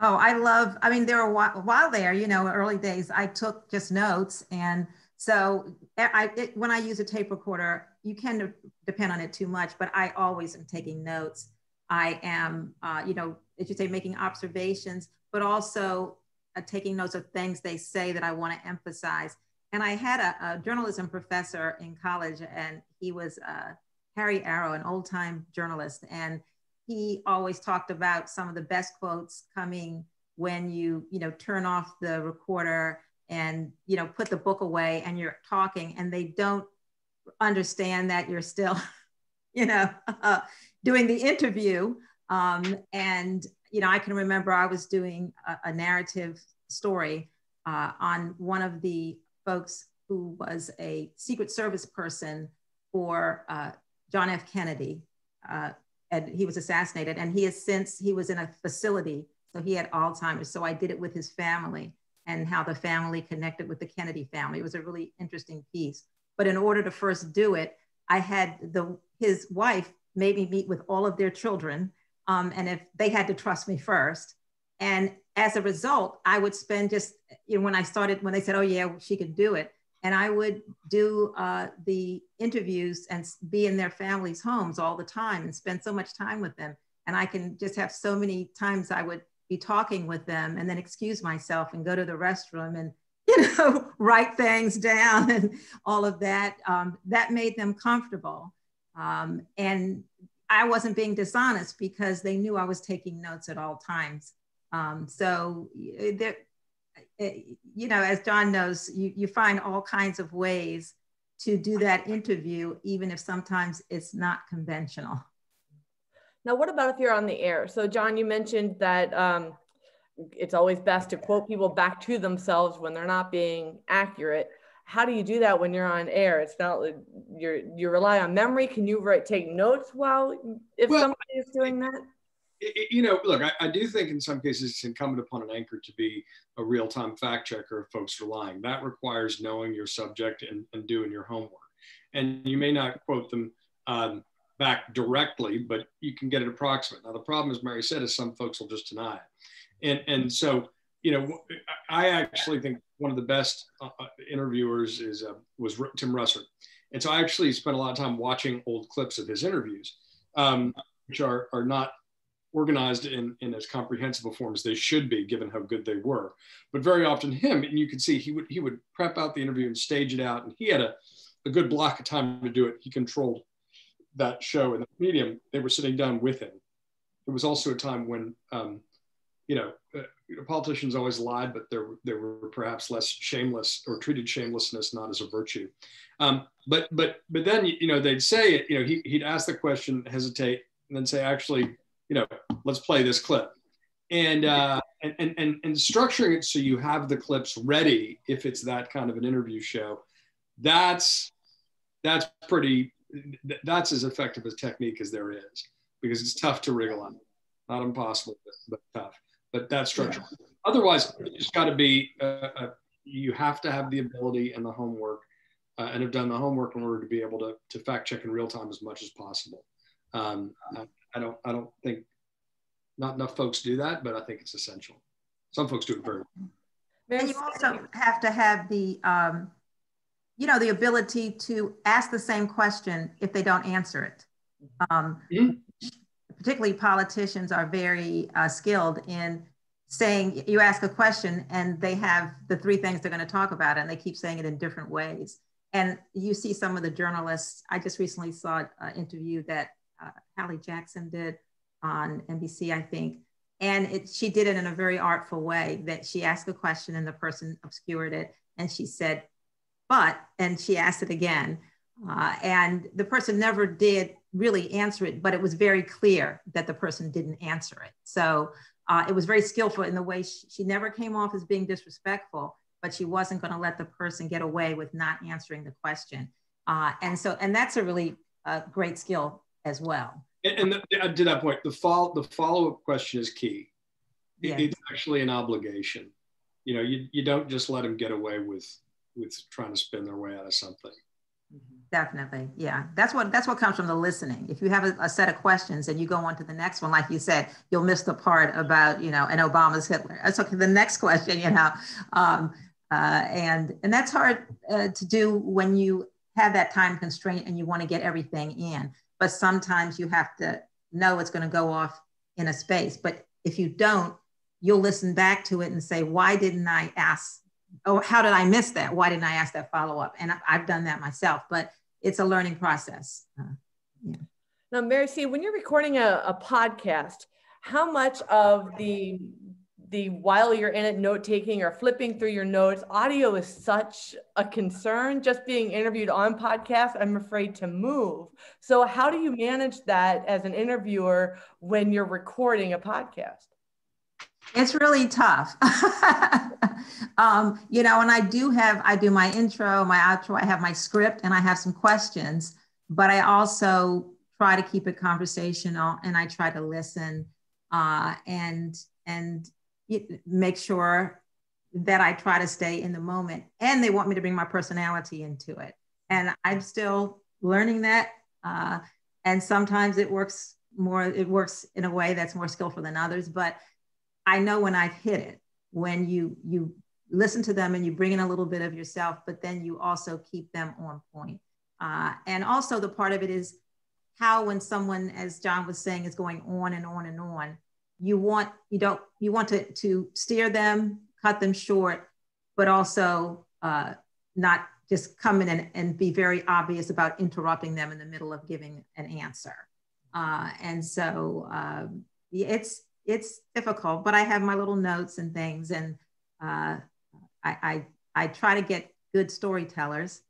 [SPEAKER 3] Oh, I love, I mean, there were while there, you know, early days, I took just notes and So I, it, when I use a tape recorder, you can depend on it too much, but I always am taking notes. I am, uh, you know, as you say, making observations, but also uh, taking notes of things they say that I want to emphasize. And I had a, a, journalism professor in college, and he was uh, Harry Arrow, an old time journalist. And he always talked about some of the best quotes coming when you, you know, turn off the recorder and, you know, put the book away and you're talking and they don't understand that you're still, <laughs> you know, <laughs> doing the interview. Um, and, you know, I can remember I was doing a, a narrative story uh, on one of the folks who was a Secret Service person for uh, John F. Kennedy. Uh, and he was assassinated, and he has since he was in a facility, so he had Alzheimer's. So I did it with his family and how the family connected with the Kennedy family. It was a really interesting piece. But in order to first do it, I had the his wife made me meet with all of their children, um, and if they had to trust me first. And as a result, I would spend just you know when I started when they said, "Oh yeah, she could do it," and I would do uh, the interviews and be in their families' homes all the time and spend so much time with them. And I can just have so many times I would be talking with them and then excuse myself and go to the restroom and <laughs> you know write things down and all of that. Um, that made them comfortable, um, and I wasn't being dishonest because they knew I was taking notes at all times. Um, so there, Eh, you know, as John knows, you, you find all kinds of ways to do that interview, even if sometimes it's not conventional.
[SPEAKER 1] Now, what about if you're on the air? So, John, you mentioned that um, it's always best to quote people back to themselves when they're not being accurate. How do you do that when you're on air? It's not you're you rely on memory. Can you write take notes while if well, somebody is doing that?
[SPEAKER 2] it, you know, look, I, I, do think in some cases it's incumbent upon an anchor to be a real time fact checker if folks are lying. That requires knowing your subject and, and doing your homework. And you may not quote them um, back directly, but you can get it approximate. Now, the problem, as Mary said, is some folks will just deny it. And, and so, you know, I actually think one of the best uh, uh interviewers is uh, was Tim Russert. And so I actually spent a lot of time watching old clips of his interviews, um, which are, are not organized in, in as comprehensive a form as they should be, given how good they were. But very often him, and you could see he would he would prep out the interview and stage it out, and he had a, a good block of time to do it. He controlled that show in the medium. They were sitting down with him. It was also a time when, um, you know, uh, politicians always lied, but there there were perhaps less shameless or treated shamelessness not as a virtue. Um, but but but then you know they'd say. You know he, he'd ask the question, hesitate, and then say, actually, you know, let's play this clip. And, uh, and, and, and, and structuring it so you have the clips ready if it's that kind of an interview show, that's, that's pretty, that's as effective a technique as there is because it's tough to wriggle on. Not impossible, but tough. But that's structure. Yeah. Otherwise, it's got to be, uh, uh, you have to have the ability and the homework uh, and have done the homework in order to be able to, to fact check in real time as much as possible. Um, I don't I don't think not enough folks do that, but I think it's essential. Some folks do it very well.
[SPEAKER 3] And you also have to have the um, you know the ability to ask the same question if they don't answer it. Um, mm-hmm. Particularly politicians are very uh, skilled in saying you ask a question and they have the three things they're going to talk about and they keep saying it in different ways. And you see some of the journalists. I just recently saw an interview that uh, Hallie Jackson did on NBC, I think. And it, she did it in a very artful way that she asked a question and the person obscured it. And she said, but, and she asked it again. Uh, and the person never did really answer it, but it was very clear that the person didn't answer it. So uh, it was very skillful in the way she, she never came off as being disrespectful, but she wasn't going to let the person get away with not answering the question. Uh, and so, and that's a really uh, great skill as well.
[SPEAKER 2] And, and the, to that point, the follow the follow up question is key. Yeah. It's actually an obligation. You know, you, you don't just let them get away with with trying to spin their way out of something.
[SPEAKER 3] Mm-hmm. Definitely, yeah. That's what that's what comes from the listening. If you have a, a, set of questions and you go on to the next one, like you said, you'll miss the part about you know, and Obama's Hitler. That's okay. The next <laughs> question, you know, um, Uh, and, and that's hard uh, to do when you have that time constraint and you want to get everything in. But sometimes you have to know it's going to go off in a space. But if you don't, you'll listen back to it and say, why didn't I ask? Oh, how did I miss that? Why didn't I ask that follow up? And I've done that myself, but it's a learning process. Uh,
[SPEAKER 1] yeah. Now, Mary C, when you're recording a, a podcast, how much of the the while you're in it note taking or flipping through your notes audio is such a concern just being interviewed on podcast i'm afraid to move so how do you manage that as an interviewer when you're recording a podcast
[SPEAKER 3] it's really tough <laughs> um, you know and i do have i do my intro my outro i have my script and i have some questions but i also try to keep it conversational and i try to listen uh, and and make sure that I try to stay in the moment. And they want me to bring my personality into it. And I'm still learning that. Uh, and sometimes it works more, it works in a way that's more skillful than others. But I know when I've hit it, when you you listen to them and you bring in a little bit of yourself, but then you also keep them on point. Uh, and also the part of it is how when someone, as John was saying, is going on and on and on, you want you don't you want to to steer them cut them short but also uh, not just come in and, and be very obvious about interrupting them in the middle of giving an answer uh, and so um, it's it's difficult but i have my little notes and things and uh, I, I, I try to get good storytellers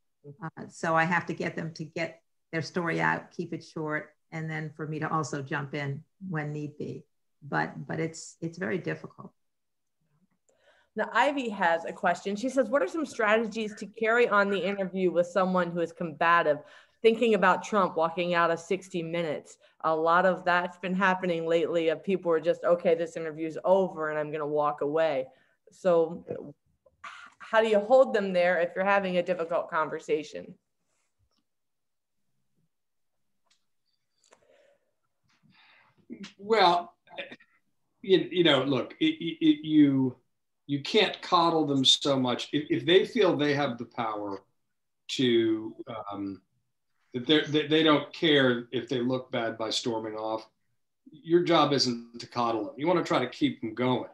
[SPEAKER 3] uh, so i have to get them to get their story out keep it short and then for me to also jump in when need be but but it's it's very difficult.
[SPEAKER 1] Now, Ivy has a question. She says, What are some strategies to carry on the interview with someone who is combative? Thinking about Trump walking out of 60 minutes. A lot of that's been happening lately of people are just, okay, this interview's over and I'm going to walk away. So, how do you hold them there if you're having a difficult conversation?
[SPEAKER 2] Well, you, you know, look, it, it, you you can't coddle them so much if, if they feel they have the power to um, that they they don't care if they look bad by storming off. Your job isn't to coddle them. You want to try to keep them going,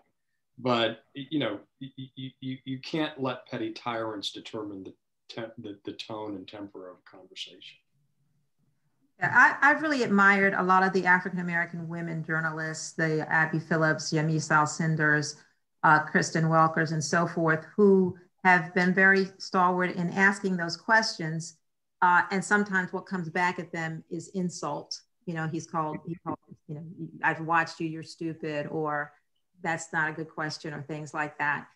[SPEAKER 2] but you know you, you, you can't let petty tyrants determine the, the, the tone and temper of conversation.
[SPEAKER 3] I, have really admired a lot of the African American women journalists, the Abby Phillips, Yamiche Alcindors, uh, Kristen Welkers, and so forth, who have been very stalwart in asking those questions. Uh, and sometimes what comes back at them is insult. You know, he's called, he called, you know, I've watched you, you're stupid, or that's not a good question, or things like that.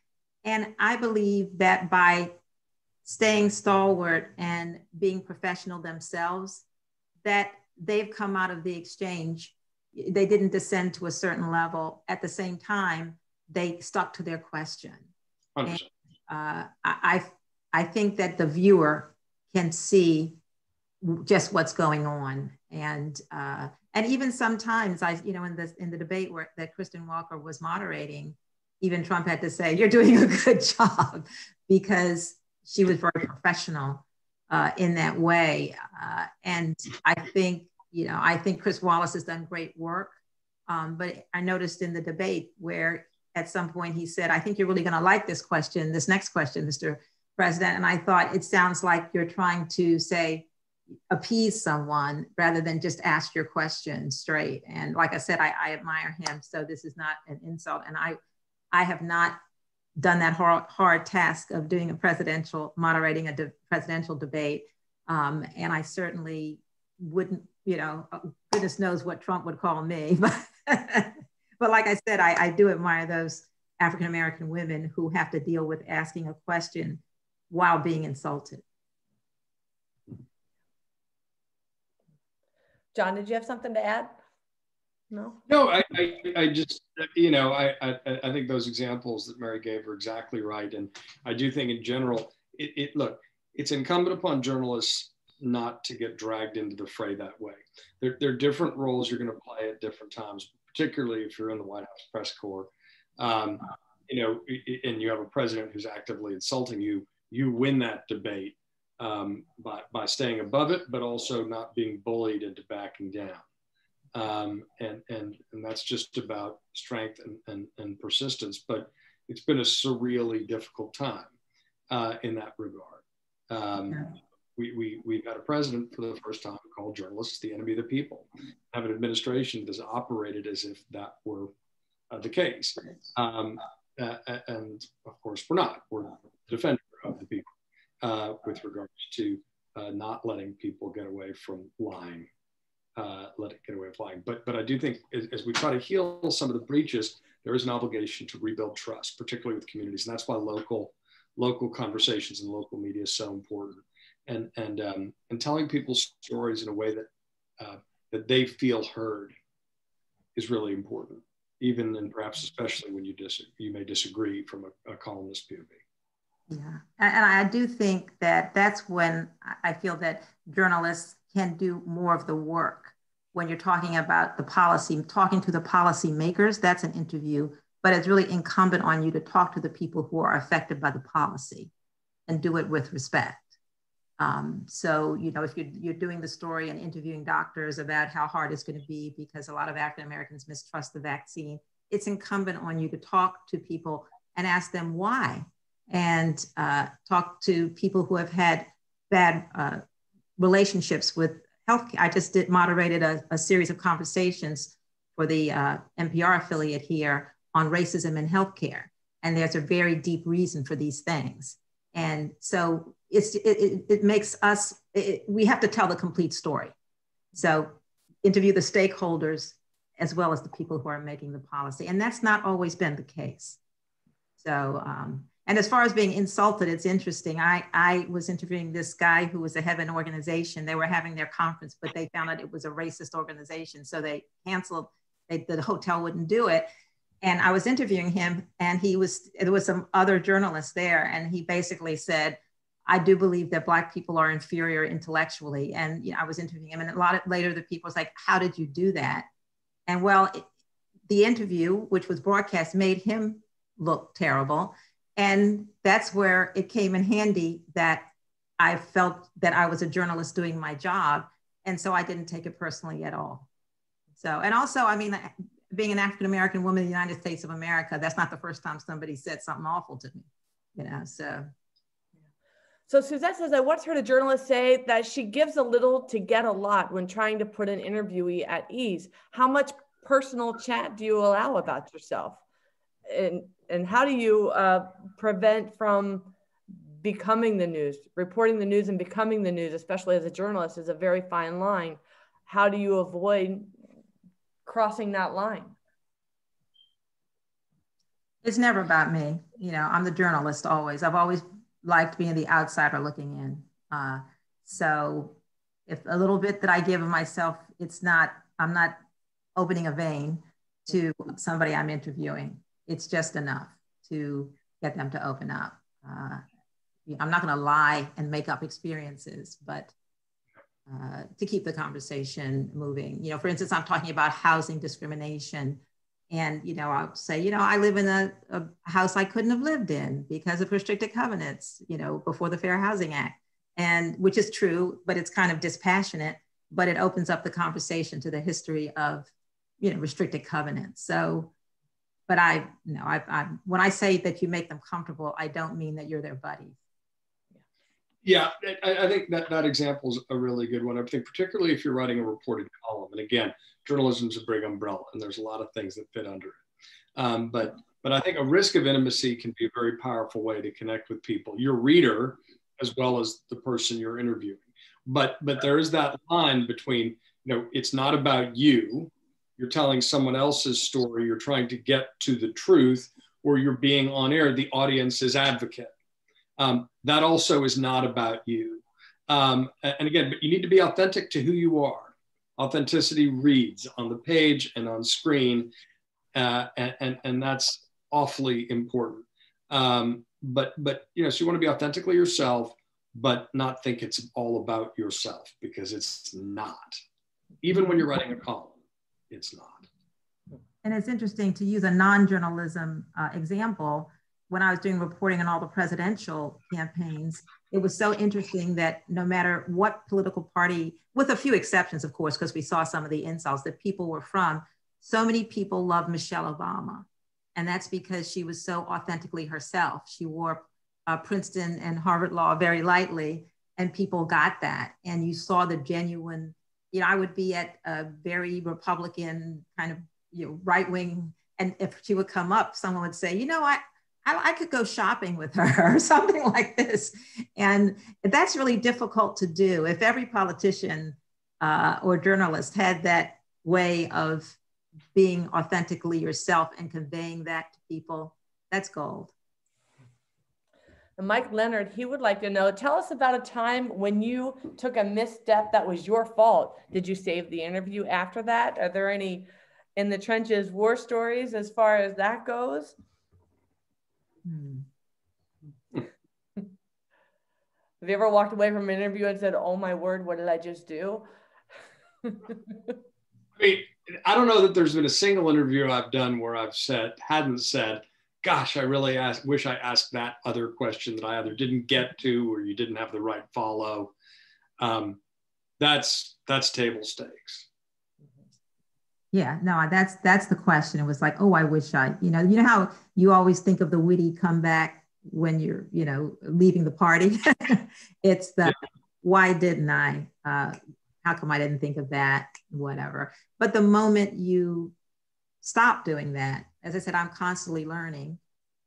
[SPEAKER 3] And I believe that by staying stalwart and being professional themselves, that they've come out of the exchange. They didn't descend to a certain level. At the same time, they stuck to their question. And, uh, I, I think that the viewer can see just what's going on. And, uh, and even sometimes I, you know, in the, in the debate where that Kristen Welker was moderating, even Trump had to say, you're doing a <laughs> good job because she was very professional uh, in that way. Uh, and I think, you know, I think Chris Wallace has done great work. Um, but I noticed in the debate where at some point he said, I think you're really going to like this question, this next question, Mr. President. And I thought it sounds like you're trying to say, appease someone rather than just ask your question straight. And like I said, I, I admire him. So this is not an insult. And I, I have not done that hard, hard task of doing a presidential, moderating a de- presidential debate. Um, and I certainly wouldn't, you know, uh, goodness knows what Trump would call me. <laughs> But, but like I said, I, I do admire those African American women who have to deal with asking a question while being insulted.
[SPEAKER 1] John, did you have something to add?
[SPEAKER 2] No. No, I, I, I, just, you know, I, I, I think those examples that Mary gave are exactly right. And I do think in general, it, it look, it's incumbent upon journalists not to get dragged into the fray that way. There, there are different roles you're going to play at different times, particularly if you're in the White House press corps. Um, you know, and you have a president who's actively insulting you, you win that debate um, by, by staying above it, but also not being bullied into backing down. Um, and, and, and that's just about strength and, and, and persistence. But it's been a surreally difficult time uh, in that regard. Um, yeah. we, we, we've had a president for the first time called journalists the enemy of the people, have an administration that's operated as if that were uh, the case. Um, uh, and of course, we're not. We're the defender of the people uh, with regards to uh, not letting people get away from lying, uh, let it get away with lying. But, but I do think as, as we try to heal some of the breaches, there is an obligation to rebuild trust, particularly with communities. And that's why local, local conversations and local media is so important. And, and, um, and telling people stories in a way that, uh, that they feel heard is really important, even and perhaps especially when you, dis- you may disagree from a, a columnist POV.
[SPEAKER 3] Yeah, and I do think that that's when I feel that journalists can do more of the work. When you're talking about the policy, talking to the policy makers, that's an interview, but it's really incumbent on you to talk to the people who are affected by the policy and do it with respect. Um, so, you know, if you're, you're doing the story and interviewing doctors about how hard it's going to be because a lot of African Americans mistrust the vaccine, it's incumbent on you to talk to people and ask them why and uh, talk to people who have had bad uh, relationships with healthcare. I just did moderated a, a series of conversations for the uh, NPR affiliate here on racism in healthcare, and there's a very deep reason for these things. And so it's it, it, it makes us it, we have to tell the complete story. So interview the stakeholders as well as the people who are making the policy, and that's not always been the case. So um, and as far as being insulted, it's interesting. I, I was interviewing this guy who was a heaven organization. They were having their conference, but they found out it was a racist organization. So they canceled, they, the hotel wouldn't do it. And I was interviewing him, and he was, there was some other journalists there, and he basically said, I do believe that Black people are inferior intellectually. And you know, I was interviewing him, and a lot of, later the people was like, How did you do that? And well, it, the interview, which was broadcast, made him look terrible and that's where it came in handy that I felt that I was a journalist doing my job. And so I didn't take it personally at all. So, and also, I mean, being an African American woman in the United States of America, that's not the first time somebody said something awful to me, you know, so.
[SPEAKER 1] So Suzette says, I once heard a journalist say that she gives a little to get a lot when trying to put an interviewee at ease. How much personal chat do you allow about yourself? And and how do you uh, prevent from becoming the news reporting the news and becoming the news especially as a journalist is a very fine line. How do you avoid crossing that line?
[SPEAKER 3] It's never about me. You know i'm the journalist always. I've always liked being the outsider looking in. Uh, so if a little bit that i give of myself it's not i'm not opening a vein to somebody i'm interviewing it's just enough to get them to open up. Uh, I'm not going to lie and make up experiences, but uh, to keep the conversation moving. You know, for instance, I'm talking about housing discrimination. And, you know, I'll say, you know, I live in a, a house I couldn't have lived in because of restricted covenants, you know, before the Fair Housing Act. And which is true, but it's kind of dispassionate, but it opens up the conversation to the history of, you know, restricted covenants. So but I, no, I, I, when I say that you make them comfortable, I don't mean that you're their buddy.
[SPEAKER 2] Yeah, I, I, think that that example is a really good one. I think particularly if you're writing a reported column, and again, journalism is a big umbrella, and there's a lot of things that fit under it. Um, but but I think a risk of intimacy can be a very powerful way to connect with people, your reader as well as the person you're interviewing. But but there is that line between you know it's not about you you're telling someone else's story, you're trying to get to the truth, or you're being on air, the audience's advocate. Um, that also is not about you. Um, and again, but you need to be authentic to who you are. Authenticity reads on the page and on screen, uh, and, and, and that's awfully important. Um, but but you know, so you want to be authentically yourself, but not think it's all about yourself because it's not. Even when you're writing a column it's not.
[SPEAKER 3] and it's interesting to use a non-journalism uh, example. When I was doing reporting on all the presidential campaigns, it was so interesting that no matter what political party, with a few exceptions, of course, because we saw some of the insults that people were from, so many people loved Michelle Obama. And that's because she was so authentically herself. She wore uh, Princeton and Harvard law very lightly, and people got that. And you saw the genuine, you know, I would be at a very Republican kind of you know, right wing, and if she would come up, someone would say, you know, I, I, I could go shopping with her <laughs> or something like this. And that's really difficult to do. If every politician uh, or journalist had that way of being authentically yourself and conveying that to people, that's gold.
[SPEAKER 1] Mike Leonard, he would like to know, tell us about a time when you took a misstep that was your fault. Did you save the interview after that? Are there any in the trenches war stories as far as that goes? Hmm. Have you ever walked away from an interview and said, oh my word, what did I just do? <laughs>
[SPEAKER 2] I mean, I don't know that there's been a single interview I've done where I've said, hadn't said, gosh, I really ask, wish I asked that other question that I either didn't get to or you didn't have the right follow. Um, that's that's table stakes.
[SPEAKER 3] Yeah, no, that's that's the question. It was like, oh, I wish I, you know, you know how you always think of the witty comeback when you're, you know, leaving the party. <laughs> it's the yeah. why didn't I? Uh, how come I didn't think of that? Whatever. But the moment you stop doing that, as I said, I'm constantly learning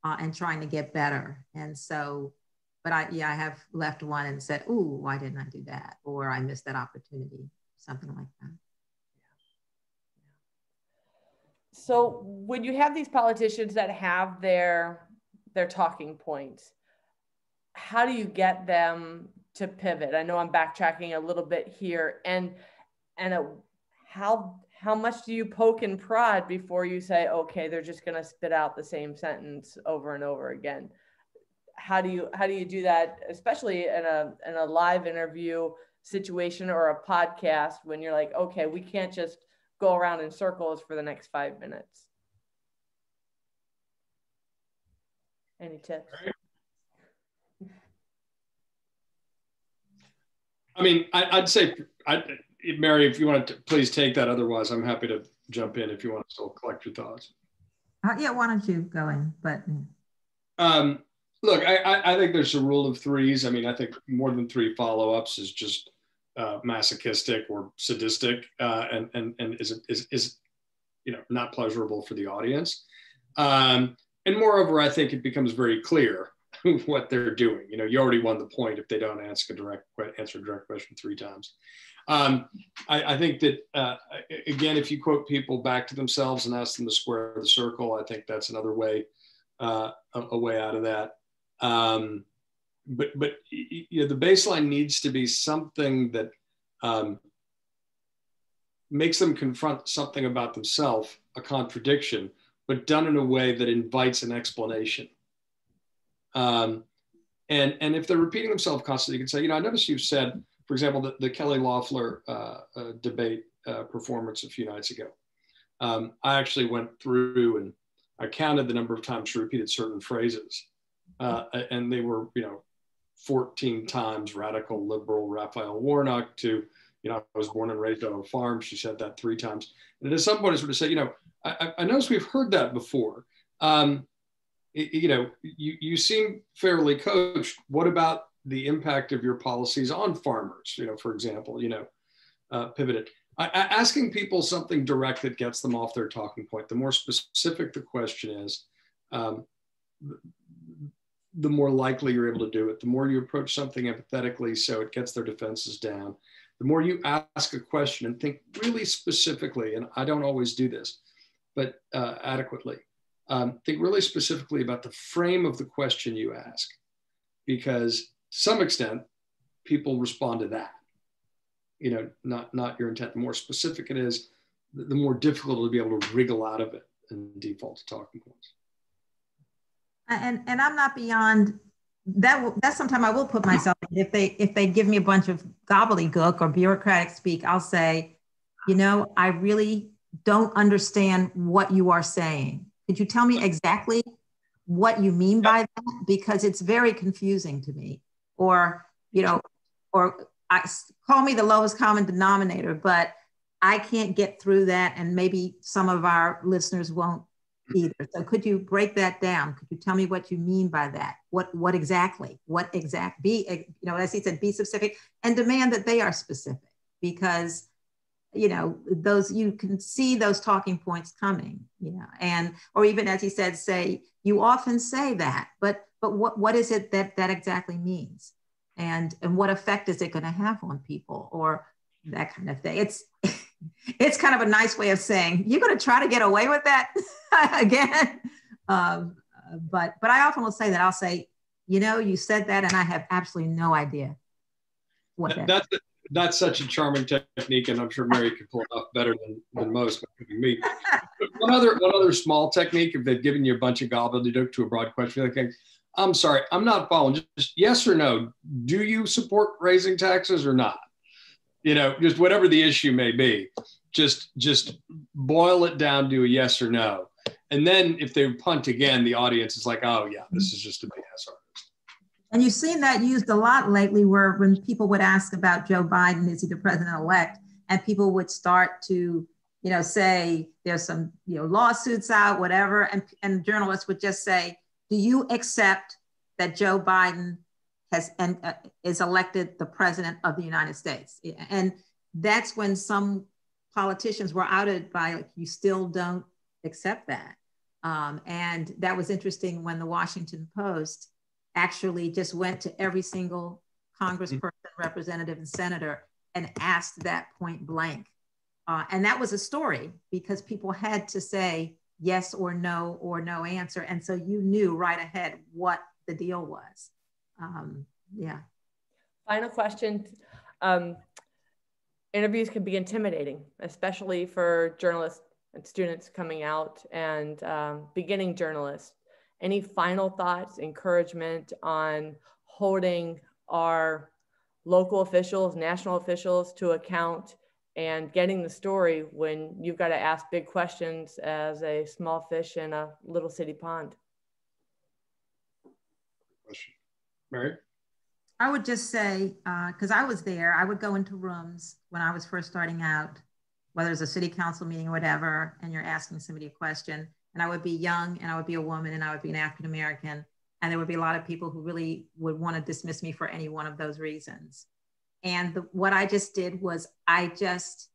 [SPEAKER 3] uh, and trying to get better. And so, but I, yeah, I have left one and said, "Ooh, why didn't I do that?" Or I missed that opportunity, something like that.
[SPEAKER 1] So when you have these politicians that have their their talking points, how do you get them to pivot? I know I'm backtracking a little bit here, and and a, how how much do you poke and prod before you say, okay, they're just going to spit out the same sentence over and over again? How do you how do you do that, especially in a in a live interview situation or a podcast when you're like, okay, we can't just go around in circles for the next five minutes. Any tips?
[SPEAKER 2] I mean, I, would say I'd, Mary, if you want to please take that. Otherwise, I'm happy to jump in if you want to still collect your thoughts.
[SPEAKER 3] Uh, yeah, why don't you go in? But
[SPEAKER 2] um, look, I, I, think there's a rule of threes. I mean, I think more than three follow-ups is just uh, masochistic or sadistic, uh, and and and is is is you know not pleasurable for the audience. Um, and moreover, I think it becomes very clear <laughs> what they're doing. You know, you already won the point if they don't ask a direct answer a direct question three times. Um, I, I, think that uh, again, if you quote people back to themselves and ask them to square the circle, I think that's another way, uh, a, a, way out of that. Um, but but you know, the baseline needs to be something that um, makes them confront something about themselves, a contradiction, but done in a way that invites an explanation. Um, and and if they're repeating themselves constantly, you can say, you know, I noticed you've said for example, the, the Kelly Loeffler uh, uh, debate uh, performance a few nights ago. Um, I actually went through and I counted the number of times she repeated certain phrases, uh, and they were, you know, 14 times radical liberal Raphael Warnock to, you know, I was born and raised on a farm. She said that three times. And at some point, I sort of said, you know, I, I notice we've heard that before. Um, you know, you, you seem fairly coached. What about the impact of your policies on farmers, you know, for example, you know, uh, pivoted. I, asking people something direct that gets them off their talking point, the more specific the question is, um, the more likely you're able to do it. The more you approach something empathetically so it gets their defenses down. The more you ask a question and think really specifically, and I don't always do this, but uh, adequately, um, think really specifically about the frame of the question you ask. Because some extent, people respond to that. You know, not not your intent. The more specific it is, the more difficult it'll be able to wriggle out of it and default to talking points.
[SPEAKER 3] And and I'm not beyond that. That's sometimes I will put myself if they if they give me a bunch of gobbledygook or bureaucratic speak, I'll say, you know, I really don't understand what you are saying. Could you tell me exactly what you mean by that? Because it's very confusing to me. Or, you know, or I, call me the lowest common denominator, but I can't get through that. And maybe some of our listeners won't either. So could you break that down? Could you tell me what you mean by that? What what exactly? What exact be eh, you know, as he said, be specific and demand that they are specific because you know those you can see those talking points coming you know and or even as he said say you often say that but but what what is it that that exactly means? And and what effect is it going to have on people or that kind of thing? It's <laughs> it's kind of a nice way of saying you're going to try to get away with that <laughs> again? Um, but but i often will say that i'll say you know you said that and i have absolutely no idea
[SPEAKER 2] what that that's that's such a charming technique, and I'm sure Mary could pull it off better than, than most, including me. <laughs> one other one other small technique, if they've given you a bunch of gobbledygook to a broad question, like, I'm sorry, I'm not following. Just yes or no. Do you support raising taxes or not? You know, just whatever the issue may be, just just boil it down to a yes or no. And then if they punt again, the audience is like, oh yeah, this is just a BS argument.
[SPEAKER 3] And you've seen that used a lot lately where when people would ask about Joe Biden, is he the president elect? And people would start to, you know, say there's some, you know, lawsuits out, whatever. And, and journalists would just say, do you accept that Joe Biden has and uh, is elected the president of the United States? And that's when some politicians were outed by like, you still don't accept that. Um, and that was interesting when the Washington Post actually just went to every single congressperson, mm-hmm. representative, and senator and asked that point blank. Uh, and that was a story because people had to say yes or no or no answer. And so you knew right ahead what the deal was. Um, yeah.
[SPEAKER 1] Final question. Um, interviews can be intimidating, especially for journalists and students coming out and um, beginning journalists any final thoughts, encouragement on holding our local officials, national officials to account and getting the story when you've got to ask big questions as a small fish in a little city pond?
[SPEAKER 2] Question. Mary?
[SPEAKER 3] I would just say, because uh, I was there, I would go into rooms when I was first starting out, whether it's a city council meeting or whatever, and you're asking somebody a question and I would be young and I would be a woman and I would be an African American. And there would be a lot of people who really would want to dismiss me for any one of those reasons. And the, what I just did was I just,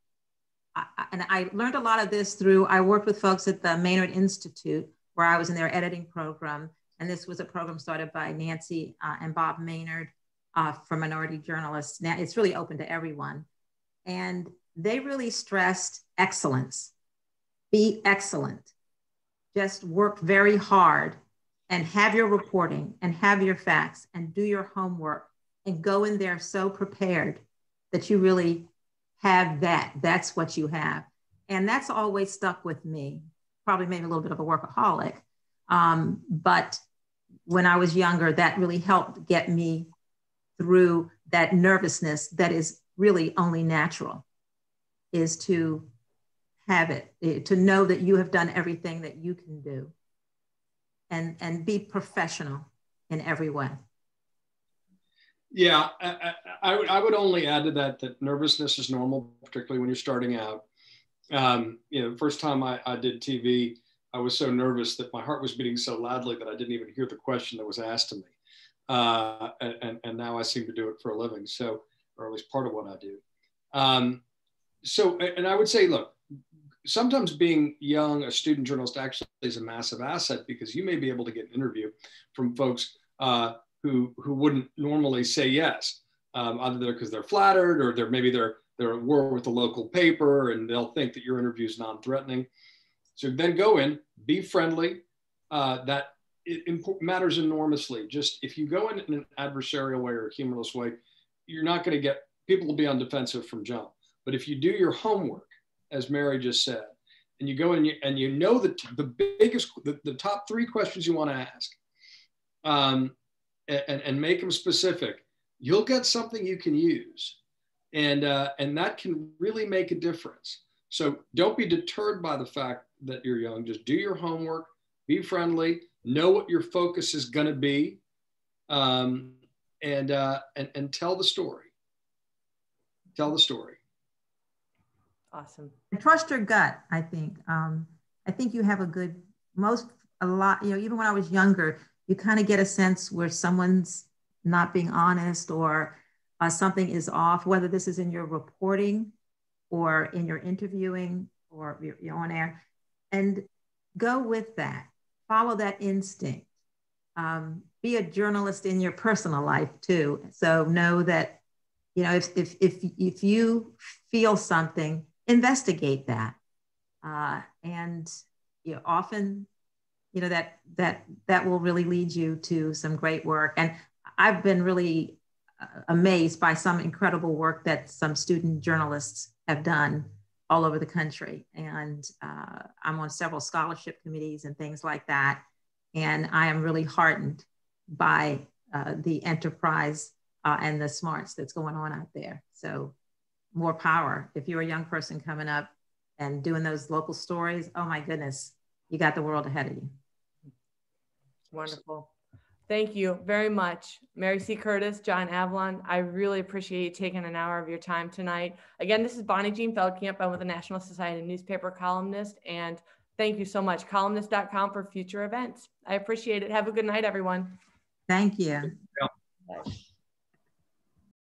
[SPEAKER 3] I, and I learned a lot of this through, I worked with folks at the Maynard Institute where I was in their editing program. And this was a program started by Nancy uh, and Bob Maynard uh, for minority journalists. Now it's really open to everyone. And they really stressed excellence, be excellent just work very hard and have your reporting and have your facts and do your homework and go in there so prepared that you really have that. That's what you have. And that's always stuck with me. Probably made me a little bit of a workaholic. Um, but when I was younger, that really helped get me through that nervousness that is really only natural, is to have it, eh, to know that you have done everything that you can do and, and be professional in every way.
[SPEAKER 2] Yeah, I, I, I, would only add to that that nervousness is normal, particularly when you're starting out. Um, you know, the first time I, I did TV, I was so nervous that my heart was beating so loudly that I didn't even hear the question that was asked to me. Uh, and, and now I seem to do it for a living. So, or at least part of what I do. Um, so, and I would say, look, sometimes being young, a student journalist actually is a massive asset because you may be able to get an interview from folks uh, who who wouldn't normally say yes, um, either because they're flattered or they're maybe they're they're at war with the local paper and they'll think that your interview is non-threatening. So then go in, be friendly. Uh, that matters enormously. Just if you go in, in an adversarial way or a humorless way, you're not going to get people will be on defensive from jump. But if you do your homework as Mary just said, and you go and you, and you know the, the biggest, the, the top three questions you want to ask, um, and, and make them specific, you'll get something you can use. And, uh, and that can really make a difference. So don't be deterred by the fact that you're young. Just do your homework, be friendly, know what your focus is going to be, um, and, uh, and, and tell the story. Tell the story.
[SPEAKER 1] Awesome.
[SPEAKER 3] Trust your gut, I think. Um, I think you have a good, most, a lot, you know, even when I was younger, you kind of get a sense where someone's not being honest or uh, something is off, whether this is in your reporting or in your interviewing or you're, you're on air. And go with that, follow that instinct. Um, be a journalist in your personal life too. So know that, you know, if, if, if, if you feel something, investigate that. Uh, and you know, often, you know, that, that, that will really lead you to some great work. And I've been really uh, amazed by some incredible work that some student journalists have done all over the country. And uh, I'm on several scholarship committees and things like that. And I am really heartened by uh, the enterprise uh, and the smarts that's going on out there. So more power. If you're a young person coming up and doing those local stories, oh my goodness, you got the world ahead of you.
[SPEAKER 1] Wonderful. Thank you very much, Mary C. Curtis, John Avlon. I really appreciate you taking an hour of your time tonight. Again, this is Bonnie Jean Feldkamp. I'm with the National Society of Newspaper Columnists. and thank you so much. Columnists.com for future events. I appreciate it. Have a good night, everyone.
[SPEAKER 3] Thank you.
[SPEAKER 2] Yeah.